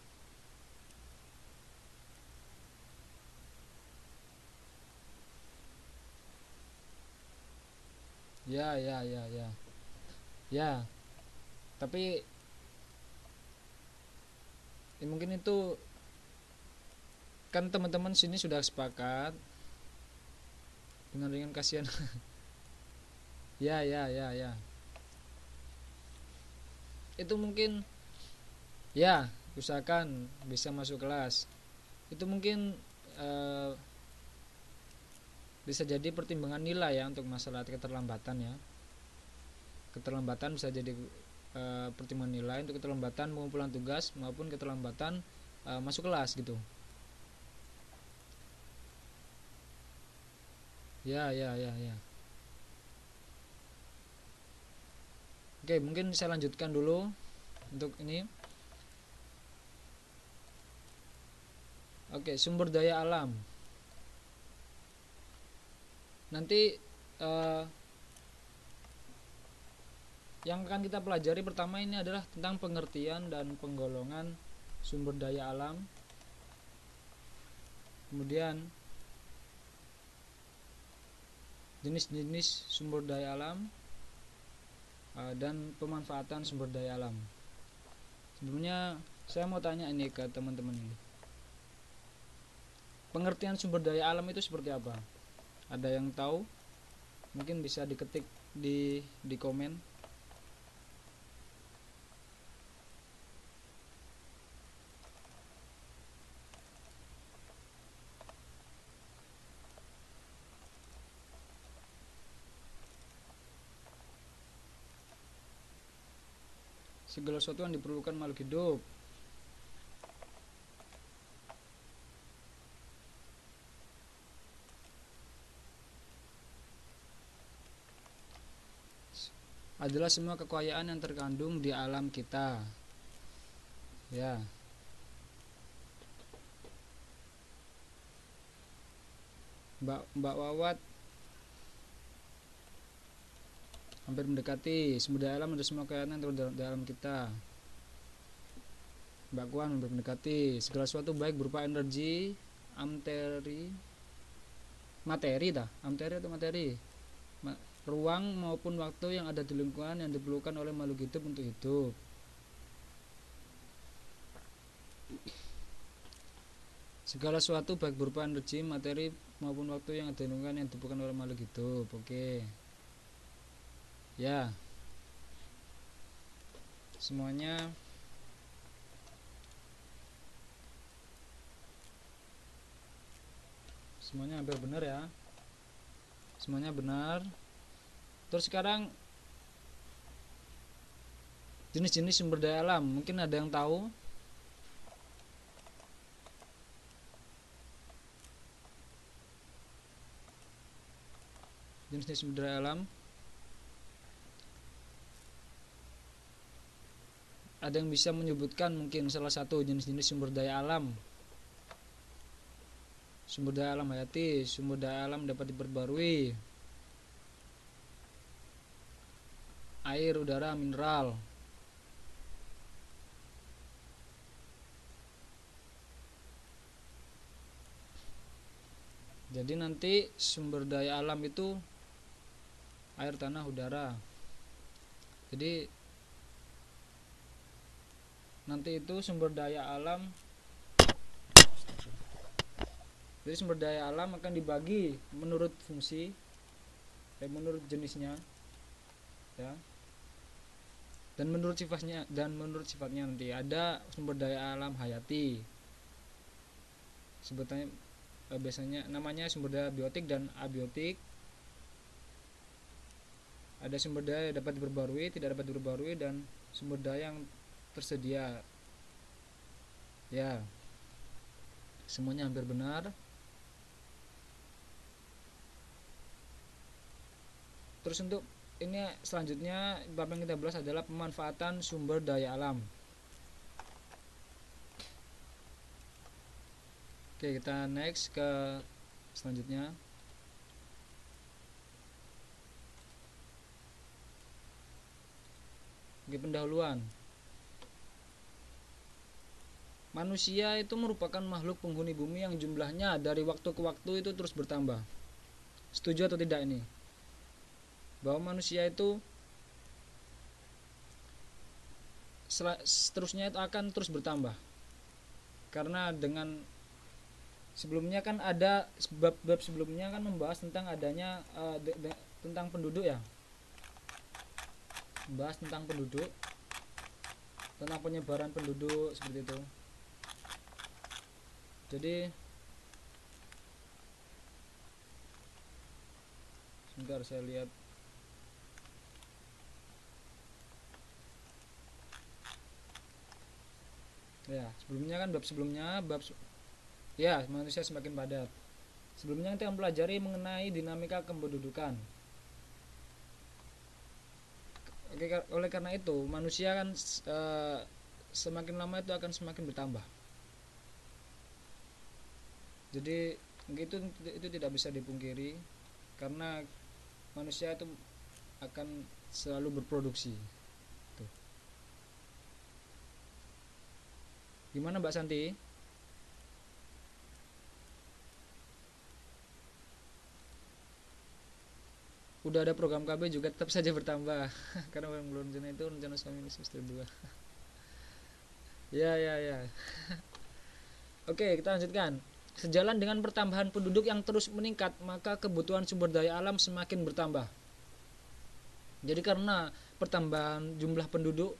ya ya ya ya. Ya. Tapi ya mungkin itu kan teman-teman sini sudah sepakat dengan ringan kasihan. Ya ya ya ya. Itu mungkin ya usahakan bisa masuk kelas. Itu mungkin uh, bisa jadi pertimbangan nilai ya untuk masalah keterlambatan ya. Keterlambatan bisa jadi uh, pertimbangan nilai untuk keterlambatan pengumpulan tugas maupun keterlambatan uh, masuk kelas gitu. Ya ya ya ya. Oke mungkin saya lanjutkan dulu untuk ini. Oke sumber daya alam nanti uh, yang akan kita pelajari pertama ini adalah tentang pengertian dan penggolongan sumber daya alam kemudian jenis-jenis sumber daya alam uh, dan pemanfaatan sumber daya alam. Sebelumnya saya mau tanya ini ke teman-teman ini. Pengertian sumber daya alam itu seperti apa? Ada yang tahu? Mungkin bisa diketik di di komen. segala sesuatu yang diperlukan makhluk hidup adalah semua kekayaan yang terkandung di alam kita. Ya. Mbak Mbak Wawat hampir mendekati daya alam ada semua kekayaan yang terdalam dalam kita. Mbak Kuan hampir mendekati segala sesuatu baik berupa energi amteri materi dah. Amteri atau materi? Ma, ruang maupun waktu yang ada di lingkungan yang diperlukan oleh makhluk hidup untuk hidup. Segala sesuatu baik berupa energi materi maupun waktu yang ada di lingkungan yang diperlukan oleh makhluk hidup. Oke. Ya. Semuanya. Semuanya hampir benar ya? Semuanya benar terus sekarang jenis-jenis sumber daya alam mungkin ada yang tahu? Jenis-jenis sumber daya alam. Ada yang bisa menyebutkan mungkin salah satu jenis-jenis sumber daya alam. Sumber daya alam hayati sumber daya alam dapat diperbarui air udara mineral. Jadi nanti sumber daya alam itu air tanah udara. Jadi nanti itu sumber daya alam jadi sumber daya alam akan dibagi menurut fungsi eh, menurut jenisnya ya dan menurut sifatnya dan menurut sifatnya nanti ada sumber daya alam hayati. Sebetulnya eh, biasanya namanya sumber daya biotik dan abiotik. Ada sumber daya yang dapat diperbarui tidak dapat diperbarui dan sumber daya yang tersedia. Ya semuanya hampir benar. Terus untuk ini selanjutnya bab yang kita bahas adalah pemanfaatan sumber daya alam. Oke kita next ke selanjutnya. Oke pendahuluan. Manusia itu merupakan makhluk penghuni bumi yang jumlahnya dari waktu ke waktu itu terus bertambah. Setuju atau tidak ini bahwa manusia itu seterusnya itu akan terus bertambah. Karena dengan sebelumnya kan ada bab-bab sebelumnya kan membahas tentang adanya uh, de, de, tentang penduduk ya. Membahas tentang penduduk tentang penyebaran penduduk seperti itu. Jadi sebentar saya lihat ya sebelumnya kan bab sebelumnya bab ya manusia semakin padat. Sebelumnya kita mempelajari mengenai dinamika kependudukan. Oke, oleh karena itu manusia kan e, semakin lama itu akan semakin bertambah. Jadi itu itu tidak bisa dipungkiri karena manusia itu akan selalu berproduksi Gimana Mbak Santi? Udah ada program KB juga tetap saja bertambah. Karena yang belum rencana itu rencana suami semester 2 ya ya ya. Oke kita lanjutkan. Sejalan dengan pertambahan penduduk yang terus meningkat maka kebutuhan sumber daya alam semakin bertambah. Jadi karena pertambahan jumlah penduduk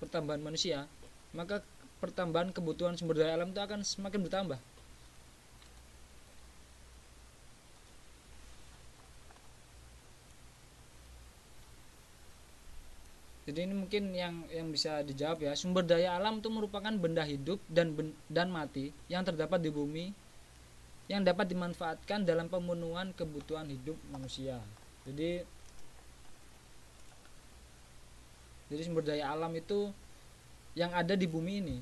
pertambahan manusia maka pertambahan kebutuhan sumber daya alam itu akan semakin bertambah. Jadi ini mungkin yang yang bisa dijawab ya. Sumber daya alam itu merupakan benda hidup dan ben, dan mati yang terdapat di bumi yang dapat dimanfaatkan dalam pemenuhan kebutuhan hidup manusia. Jadi jadi sumber daya alam itu yang ada di bumi ini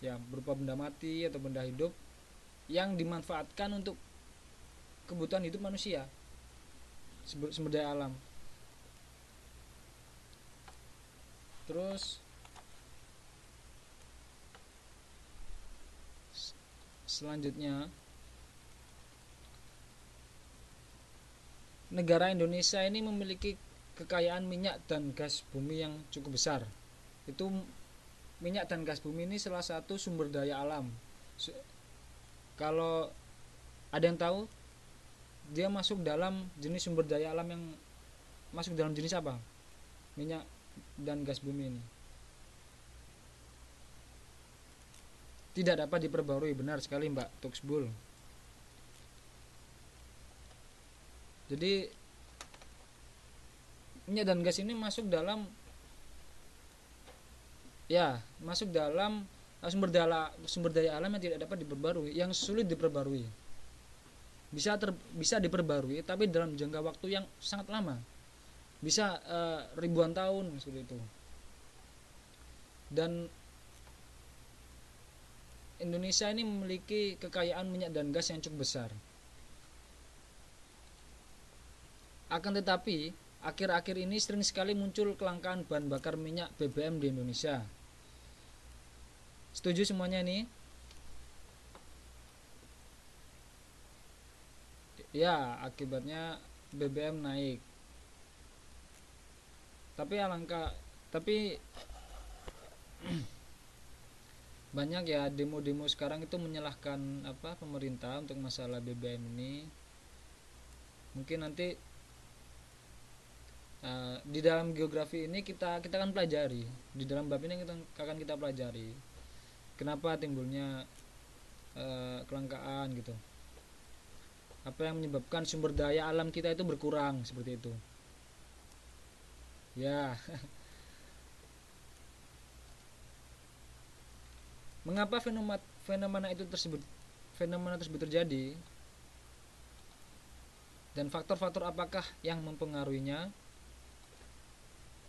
ya berupa benda mati atau benda hidup yang dimanfaatkan untuk kebutuhan hidup manusia sumber daya alam. Terus selanjutnya negara Indonesia ini memiliki kekayaan minyak dan gas bumi yang cukup besar. Itu minyak dan gas bumi ini salah satu sumber daya alam. Kalau ada yang tahu dia masuk dalam jenis sumber daya alam yang masuk dalam jenis apa? Minyak dan gas bumi ini. Tidak dapat diperbarui benar sekali Mbak Tuxbul jadi minyak dan gas ini masuk dalam ya masuk dalam sumber daya sumber daya alam yang tidak dapat diperbarui yang sulit diperbarui. Bisa ter, bisa diperbarui tapi dalam jangka waktu yang sangat lama. Bisa uh, ribuan tahun seperti itu. Dan Indonesia ini memiliki kekayaan minyak dan gas yang cukup besar. Akan tetapi akhir-akhir ini sering sekali muncul kelangkaan bahan bakar minyak BBM di Indonesia setuju semuanya ini ya akibatnya BBM naik. Tapi alangkah tapi banyak ya demo-demo sekarang itu menyalahkan apa pemerintah untuk masalah BBM ini. Mungkin nanti uh, di dalam geografi ini kita kita akan pelajari. Di dalam bab ini kita akan kita pelajari kenapa timbulnya uh, kelangkaan gitu? Apa yang menyebabkan sumber daya alam kita itu berkurang seperti itu? Ya. Mengapa fenomena fenomena itu tersebut fenomena tersebut terjadi? Dan faktor-faktor apakah yang mempengaruhinya?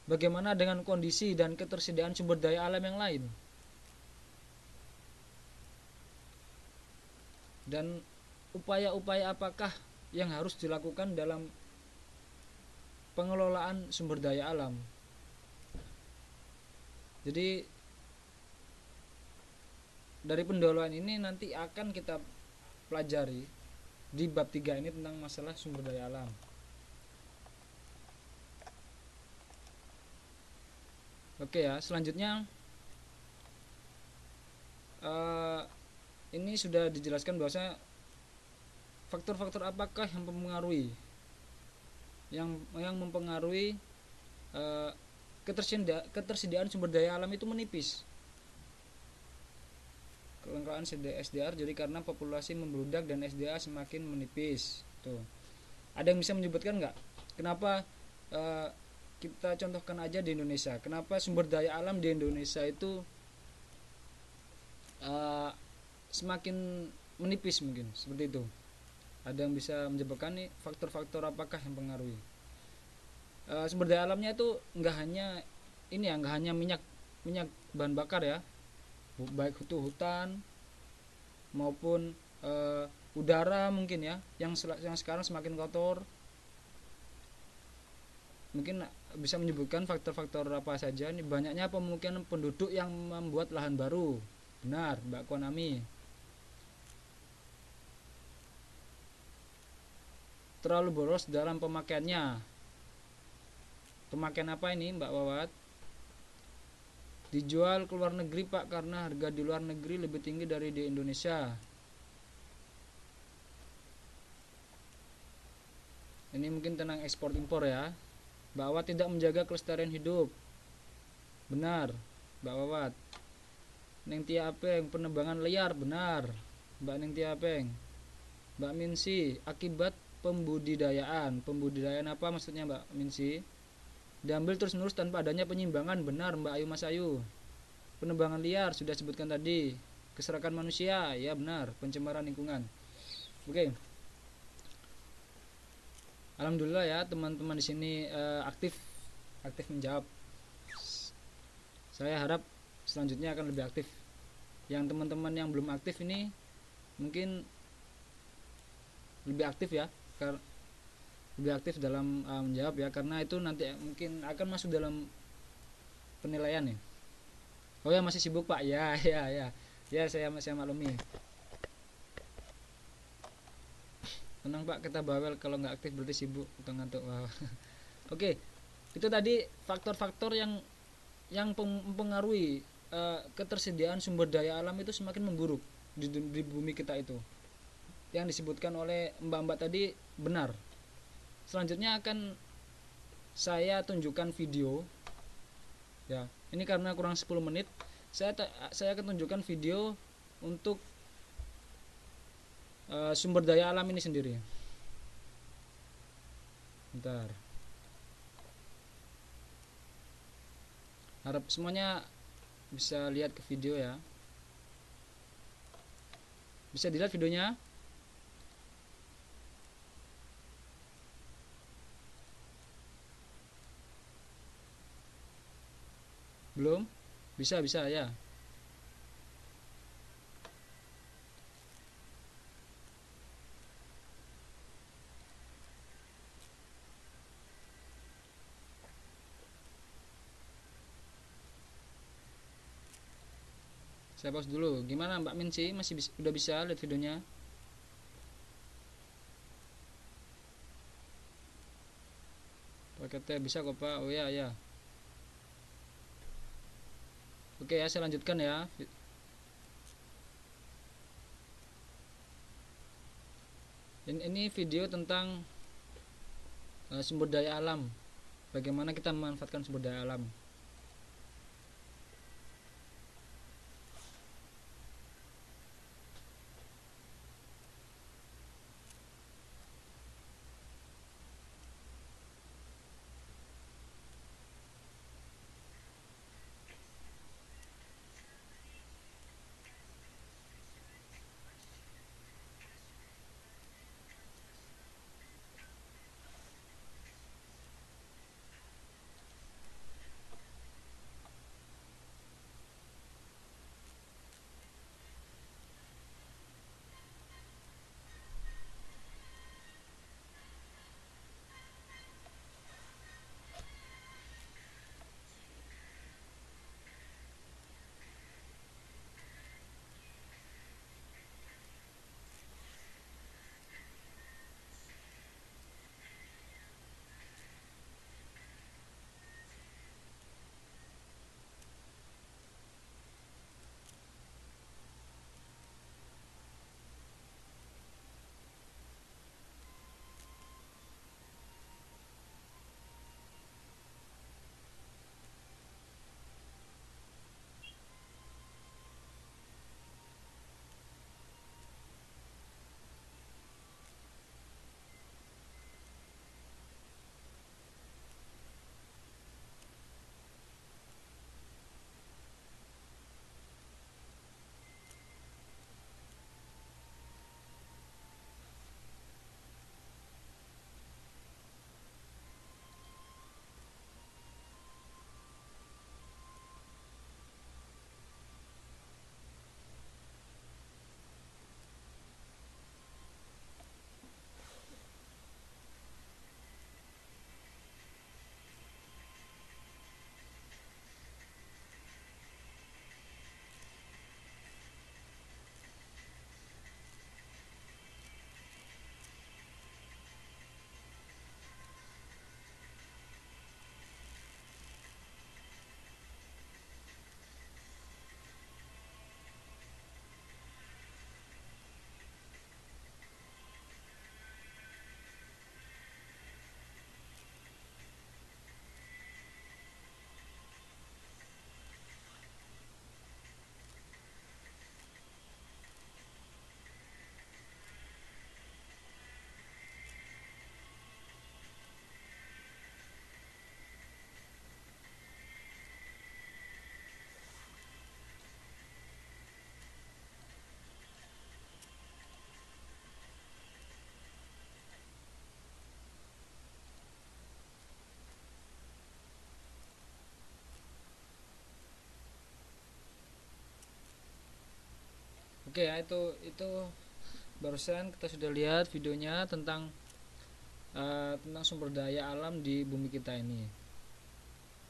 Bagaimana dengan kondisi dan ketersediaan sumber daya alam yang lain dan upaya-upaya apakah yang harus dilakukan dalam pengelolaan sumber daya alam. Jadi dari pendahuluan ini nanti akan kita pelajari di bab 3 ini tentang masalah sumber daya alam. Oke ya, selanjutnya uh, ini sudah dijelaskan bahwasanya faktor-faktor apakah yang mempengaruhi? Yang yang mempengaruhi uh, ketersediaan, ketersediaan sumber daya alam itu menipis. Kelengkapan SDR jadi karena populasi membludak dan SDA semakin menipis. Tuh. Ada yang bisa menyebutkan nggak? Kenapa uh, kita contohkan aja di Indonesia? Kenapa sumber daya alam di Indonesia itu uh, semakin menipis mungkin seperti itu. Ada yang bisa menyebabkan nih faktor-faktor apakah yang pengaruhi e, sumber daya alamnya itu nggak hanya ini ya nggak hanya minyak minyak bahan bakar ya. Baik itu hutan maupun e, udara mungkin ya yang yang sekarang semakin kotor. Mungkin bisa menyebutkan faktor-faktor apa saja ini banyaknya pemukiman penduduk yang membuat lahan baru. Benar Mbak Konami terlalu boros dalam pemakaiannya. Pemakaian apa ini Mbak Wawat? Dijual ke luar negeri Pak karena harga di luar negeri lebih tinggi dari di Indonesia. Ini mungkin tentang ekspor impor ya. Mbak Wawat tidak menjaga kelestarian hidup. Benar Mbak Wawat. Neng Tia Apeng penebangan liar benar. Mbak Neng Tia Apeng Mbak Minsi akibat pembudidayaan. Pembudidayaan apa maksudnya Mbak Minsi? Diambil terus menerus tanpa adanya penyimbangan. Benar Mbak Ayu Mas Ayu. Penebangan liar sudah sebutkan tadi. Keserakan manusia ya benar. Pencemaran lingkungan. Oke. Alhamdulillah ya teman-teman di sini uh, aktif. Aktif menjawab. Saya harap selanjutnya akan lebih aktif. Yang teman-teman yang belum aktif ini mungkin lebih aktif ya lebih aktif dalam uh, menjawab ya karena itu nanti mungkin akan masuk dalam penilaian ya oh ya masih sibuk pak? Ya ya ya. Ya saya masih maklumi. Tenang pak kita bawel kalau nggak aktif berarti sibuk atau ngantuk. Wow. oke itu tadi faktor-faktor yang yang mempengaruhi uh, ketersediaan sumber daya alam itu semakin memburuk di, di bumi kita itu. Yang disebutkan oleh mbak-mbak tadi benar. Selanjutnya akan saya tunjukkan video. Ya ini karena kurang 10 menit. Saya saya akan tunjukkan video untuk uh, sumber daya alam ini sendiri. Bentar. Harap semuanya bisa lihat ke video ya. Bisa dilihat videonya belum? Bisa bisa ya. Saya pause dulu. Gimana Mbak Minci? Masih bisa, udah bisa lihat videonya? Paketnya bisa kok Pak. Oh ya ya Oke ya, saya lanjutkan ya. Ini, video tentang uh, sumber daya alam. Bagaimana kita memanfaatkan sumber daya alam. Oke ya itu itu barusan kita sudah lihat videonya tentang uh, tentang sumber daya alam di bumi kita ini.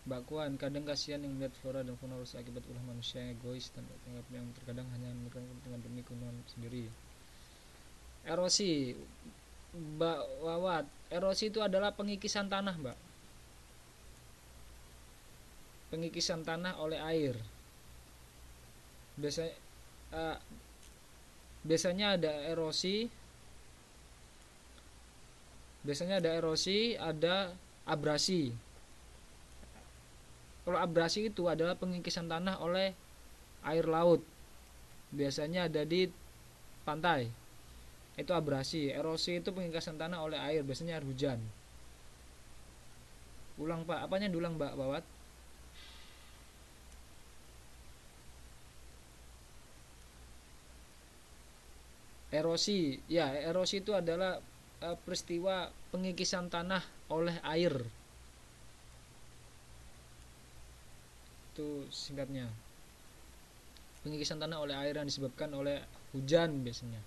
Mbak Kuan, kadang kasihan yang melihat flora dan fauna rusak akibat ulah manusia yang egois dan yang terkadang hanya memikirkan kepentingan demi keuntungan sendiri. Erosi Mbak Wawat erosi itu adalah pengikisan tanah Mbak pengikisan tanah oleh air biasanya uh, biasanya ada erosi. Biasanya ada erosi ada abrasi. Kalau abrasi itu adalah pengikisan tanah oleh air laut. Biasanya ada di pantai. Itu abrasi. Erosi itu pengikisan tanah oleh air biasanya air hujan. Ulang pak. Apanya diulang mbak bawat erosi. Ya erosi itu adalah uh, peristiwa pengikisan tanah oleh air. Itu singkatnya. Pengikisan tanah oleh air yang disebabkan oleh hujan biasanya.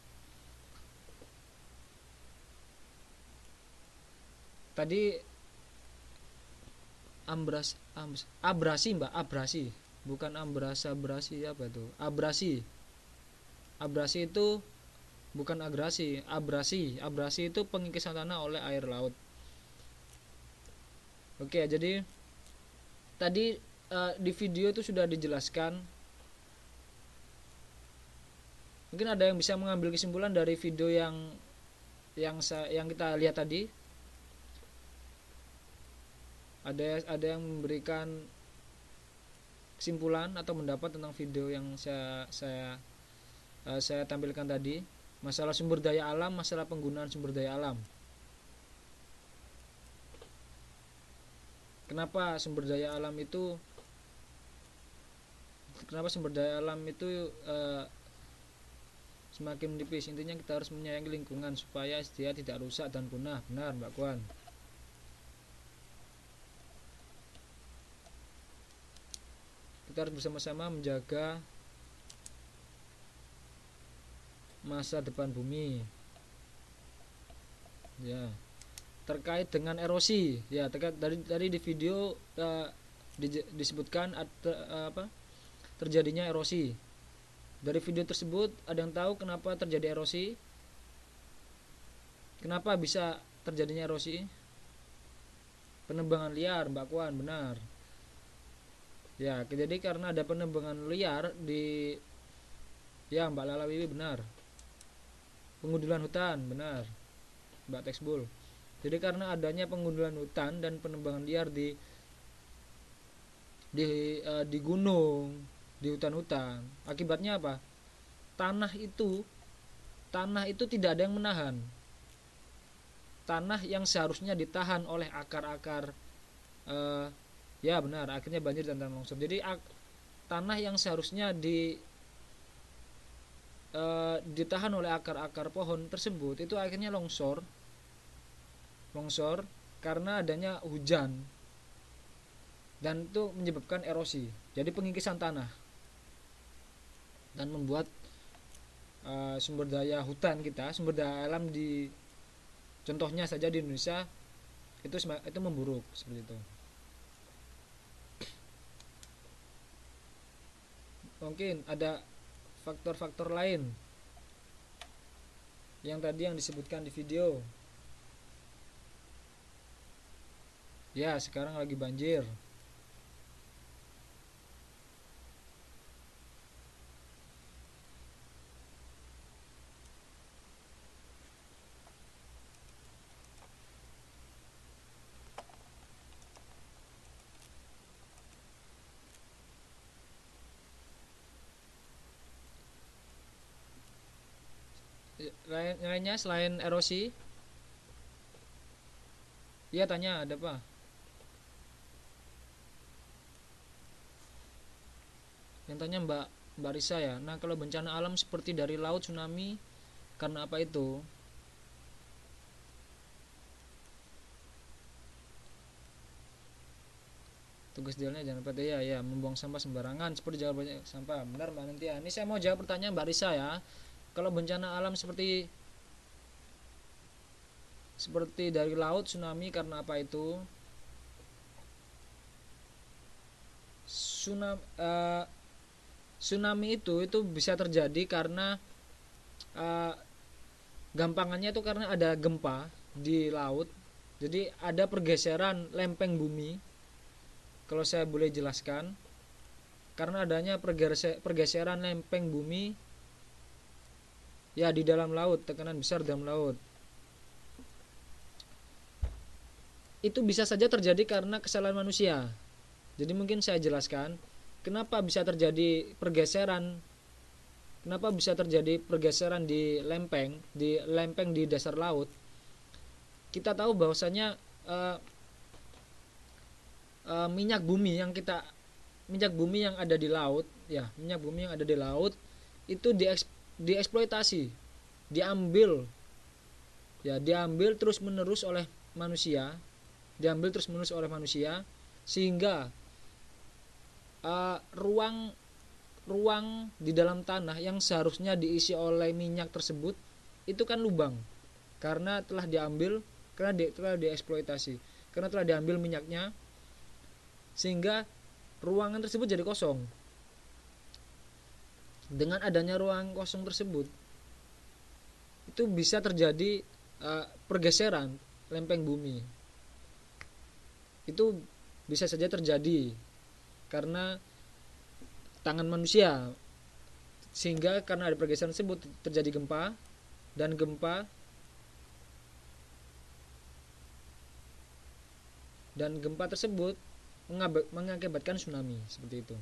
Tadi ambras, ambras abrasi mbak abrasi. Bukan ambrasa abrasi apa itu? Abrasi. Abrasi itu bukan agrasi abrasi. Abrasi itu pengikisan tanah oleh air laut. Oke jadi tadi uh, di video itu sudah dijelaskan. Mungkin ada yang bisa mengambil kesimpulan dari video yang yang yang kita lihat tadi? Ada ada yang memberikan kesimpulan atau mendapat tentang video yang saya saya uh, saya tampilkan tadi masalah sumber daya alam masalah penggunaan sumber daya alam. Kenapa sumber daya alam itu kenapa sumber daya alam itu uh, semakin menipis? Intinya kita harus menyayangi lingkungan supaya dia tidak rusak dan punah. Benar mbak Kuan kita harus bersama-sama menjaga masa depan bumi. Ya. Terkait dengan erosi. Ya terkait dari dari di video uh, di, disebutkan ada, uh, apa terjadinya erosi. Dari video tersebut ada yang tahu kenapa terjadi erosi? Kenapa bisa terjadinya erosi? Penebangan liar Mbak Kuan benar. Ya jadi karena ada penebangan liar di ya Mbak Lala Wiwi benar pengundulan hutan benar. Mbak Texbul jadi karena adanya pengundulan hutan dan penebangan liar di di uh, di gunung di hutan-hutan akibatnya apa? Tanah itu tanah itu tidak ada yang menahan. Tanah yang seharusnya ditahan oleh akar-akar uh, ya benar akhirnya banjir dan tanah longsor jadi tanah yang seharusnya di e, ditahan oleh akar-akar pohon tersebut itu akhirnya longsor. Longsor karena adanya hujan. Dan itu menyebabkan erosi. Jadi pengikisan tanah. Dan membuat e, sumber daya hutan kita sumber daya alam di contohnya saja di Indonesia itu itu memburuk seperti itu. Mungkin ada faktor-faktor lain. Yang tadi yang disebutkan di video. Ya sekarang lagi banjir lain lainnya selain erosi Iya tanya ada apa? Yang tanya Mbak Mbak Risa ya. Nah kalau bencana alam seperti dari laut tsunami karena apa itu? Tugas jalannya jangan pada ya ya membuang sampah sembarangan. Seperti jangan banyak sampah. Benar mbak nanti ya. Ini saya mau jawab pertanyaan mbak Risa ya kalau bencana alam seperti seperti dari laut tsunami karena apa itu? Tsunami uh, tsunami itu itu bisa terjadi karena uh, gampangannya itu karena ada gempa di laut. Jadi ada pergeseran lempeng bumi. Kalau saya boleh jelaskan karena adanya pergeseran lempeng bumi ya di dalam laut tekanan besar dalam laut itu bisa saja terjadi karena kesalahan manusia. Jadi mungkin saya jelaskan kenapa bisa terjadi pergeseran kenapa bisa terjadi pergeseran di lempeng, di lempeng di dasar laut. Kita tahu bahwasanya uh, uh, minyak bumi yang kita minyak bumi yang ada di laut, ya, minyak bumi yang ada di laut itu dieks, dieksploitasi, diambil. Ya, diambil terus-menerus oleh manusia diambil terus menerus oleh manusia sehingga uh, ruang ruang di dalam tanah yang seharusnya diisi oleh minyak tersebut itu kan lubang. Karena telah diambil karena di, telah dieksploitasi karena telah diambil minyaknya sehingga ruangan tersebut jadi kosong dengan adanya ruang kosong tersebut itu bisa terjadi uh, pergeseran lempeng bumi itu bisa saja terjadi karena tangan manusia sehingga karena ada pergeseran tersebut terjadi gempa dan gempa dan gempa tersebut mengakibatkan tsunami seperti itu.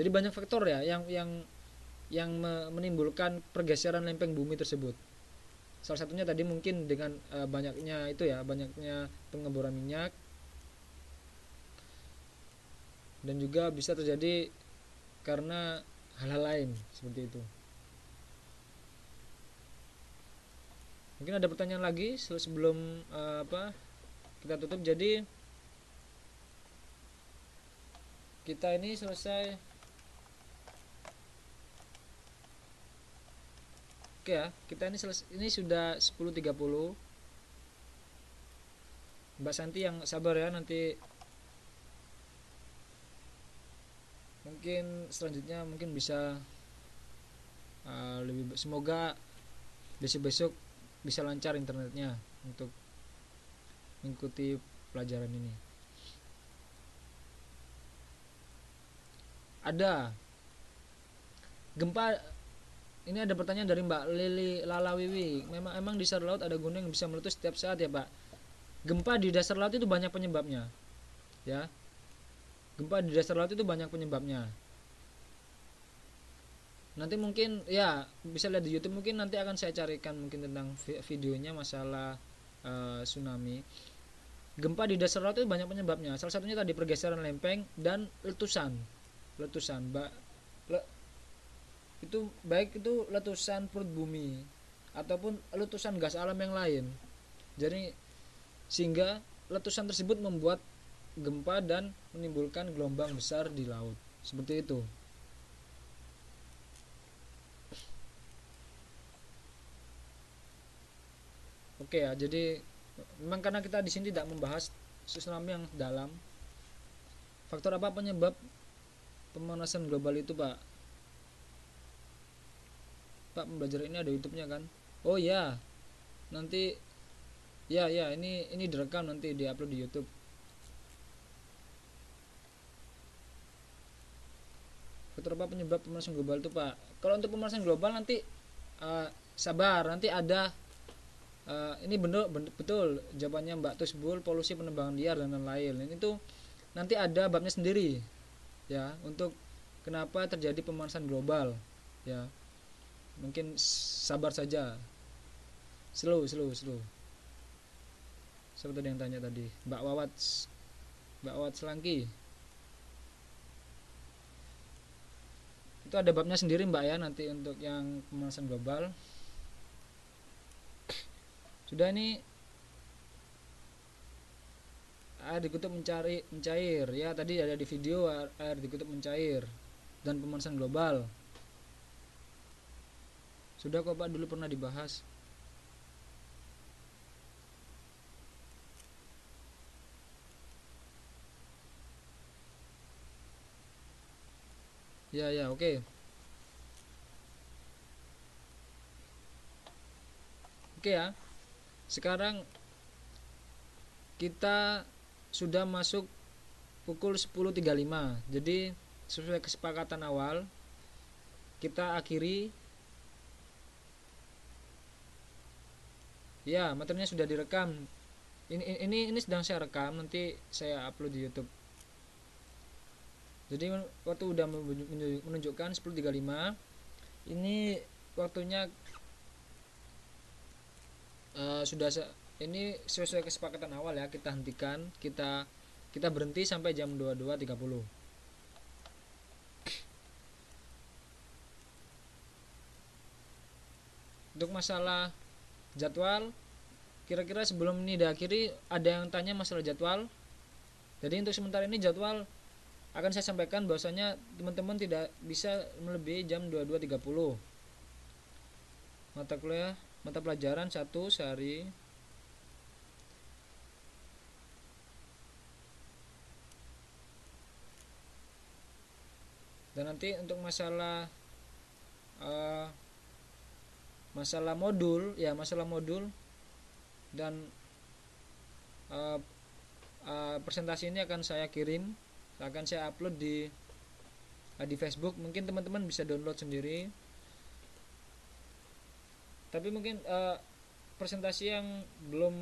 Jadi banyak faktor ya yang yang yang menimbulkan pergeseran lempeng bumi tersebut. Salah satunya tadi mungkin dengan uh, banyaknya itu ya banyaknya pengeboran minyak. Dan juga bisa terjadi karena hal-hal lain seperti itu. Mungkin ada pertanyaan lagi sebelum uh, apa kita tutup. Jadi kita ini selesai Oke ya, kita ini selesai, ini sudah 10.30. Mbak Santi yang sabar ya nanti mungkin selanjutnya mungkin bisa uh, lebih semoga besok-besok bisa lancar internetnya untuk mengikuti pelajaran ini. Ada gempa ini ada pertanyaan dari Mbak Lili Lalawiwi. Memang emang di dasar laut ada gunung yang bisa meletus setiap saat ya, Pak? Gempa di dasar laut itu banyak penyebabnya. Ya. Gempa di dasar laut itu banyak penyebabnya. Nanti mungkin ya bisa lihat di YouTube mungkin nanti akan saya carikan mungkin tentang videonya masalah uh, tsunami. Gempa di dasar laut itu banyak penyebabnya. Salah satunya tadi pergeseran lempeng dan letusan. Letusan, Mbak itu baik itu letusan perut bumi ataupun letusan gas alam yang lain. Jadi sehingga letusan tersebut membuat gempa dan menimbulkan gelombang besar di laut. Seperti itu. Oke ya jadi memang karena kita di sini tidak membahas tsunami yang dalam. Faktor apa penyebab pemanasan global itu pak Pak pembelajaran ini ada YouTube-nya kan? Oh ya nanti ya ya ini ini direkam nanti diupload di YouTube. Faktor apa penyebab pemanasan global itu Pak? Kalau untuk pemanasan global nanti uh, sabar. Nanti ada uh, ini benar betul. Jawabannya Mbak Tusbul polusi penebangan liar dan lain-lain. Ini tuh nanti ada babnya sendiri ya untuk kenapa terjadi pemanasan global ya mungkin sabar saja. Slow slow slow. Tadi yang tanya tadi Mbak Wawat Mbak Wawat Selangki. Itu ada babnya sendiri Mbak ya nanti untuk yang pemanasan global. Sudah ini air di kutub mencari mencair. Ya tadi ada di video air di kutub mencair dan pemanasan global sudah kok Pak dulu pernah dibahas. Ya ya oke. Okay. oke ya sekarang kita sudah masuk pukul 10.35 jadi sesuai kesepakatan awal kita akhiri ya materinya sudah direkam. Ini ini ini sedang saya rekam nanti saya upload di YouTube. Jadi waktu udah menunjukkan 10.35 ini waktunya uh, sudah ini sesuai kesepakatan awal ya kita hentikan kita kita berhenti sampai jam 22.30 untuk masalah jadwal. Kira-kira sebelum ini diakhiri ada yang tanya masalah jadwal. Jadi untuk sementara ini jadwal akan saya sampaikan bahwasanya teman-teman tidak bisa melebihi jam 22.30 mata kuliah mata pelajaran satu sehari. Dan nanti untuk masalah uh, masalah modul ya masalah modul dan uh, uh, presentasi ini akan saya kirim akan saya upload di uh, di Facebook. Mungkin teman-teman bisa download sendiri. Tapi mungkin uh, presentasi yang belum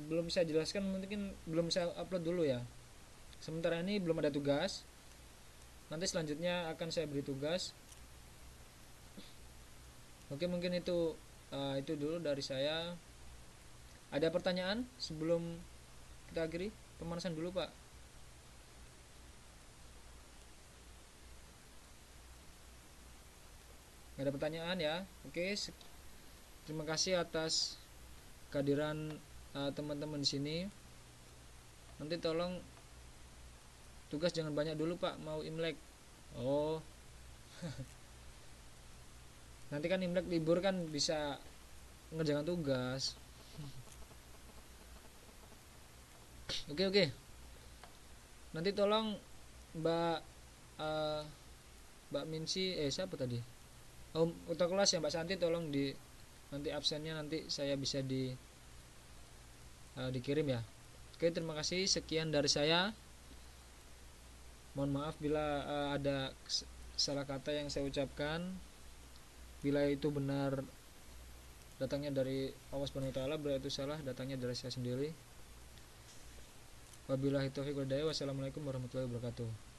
belum saya jelaskan mungkin belum saya upload dulu ya. Sementara ini belum ada tugas. Nanti selanjutnya akan saya beri tugas oke mungkin itu uh, itu dulu dari saya. Ada pertanyaan sebelum kita akhiri? Pemanasan dulu pak. Gak ada pertanyaan ya? Oke terima kasih atas kehadiran uh, teman-teman di sini. Nanti tolong tugas jangan banyak dulu pak. Mau imlek. Oh nanti kan imlek libur kan bisa ngerjakan tugas. Oke oke. Nanti tolong mbak uh, mbak Minsi eh siapa tadi? Oh kota kelas ya mbak Santi tolong di nanti absennya nanti saya bisa di uh, dikirim ya. Oke terima kasih. Sekian dari saya. Mohon maaf bila uh, ada salah kata yang saya ucapkan bila itu benar datangnya dari Allah Subhanahu bila itu salah datangnya dari saya sendiri. Wabillahi taufiq wal wassalamualaikum warahmatullahi wabarakatuh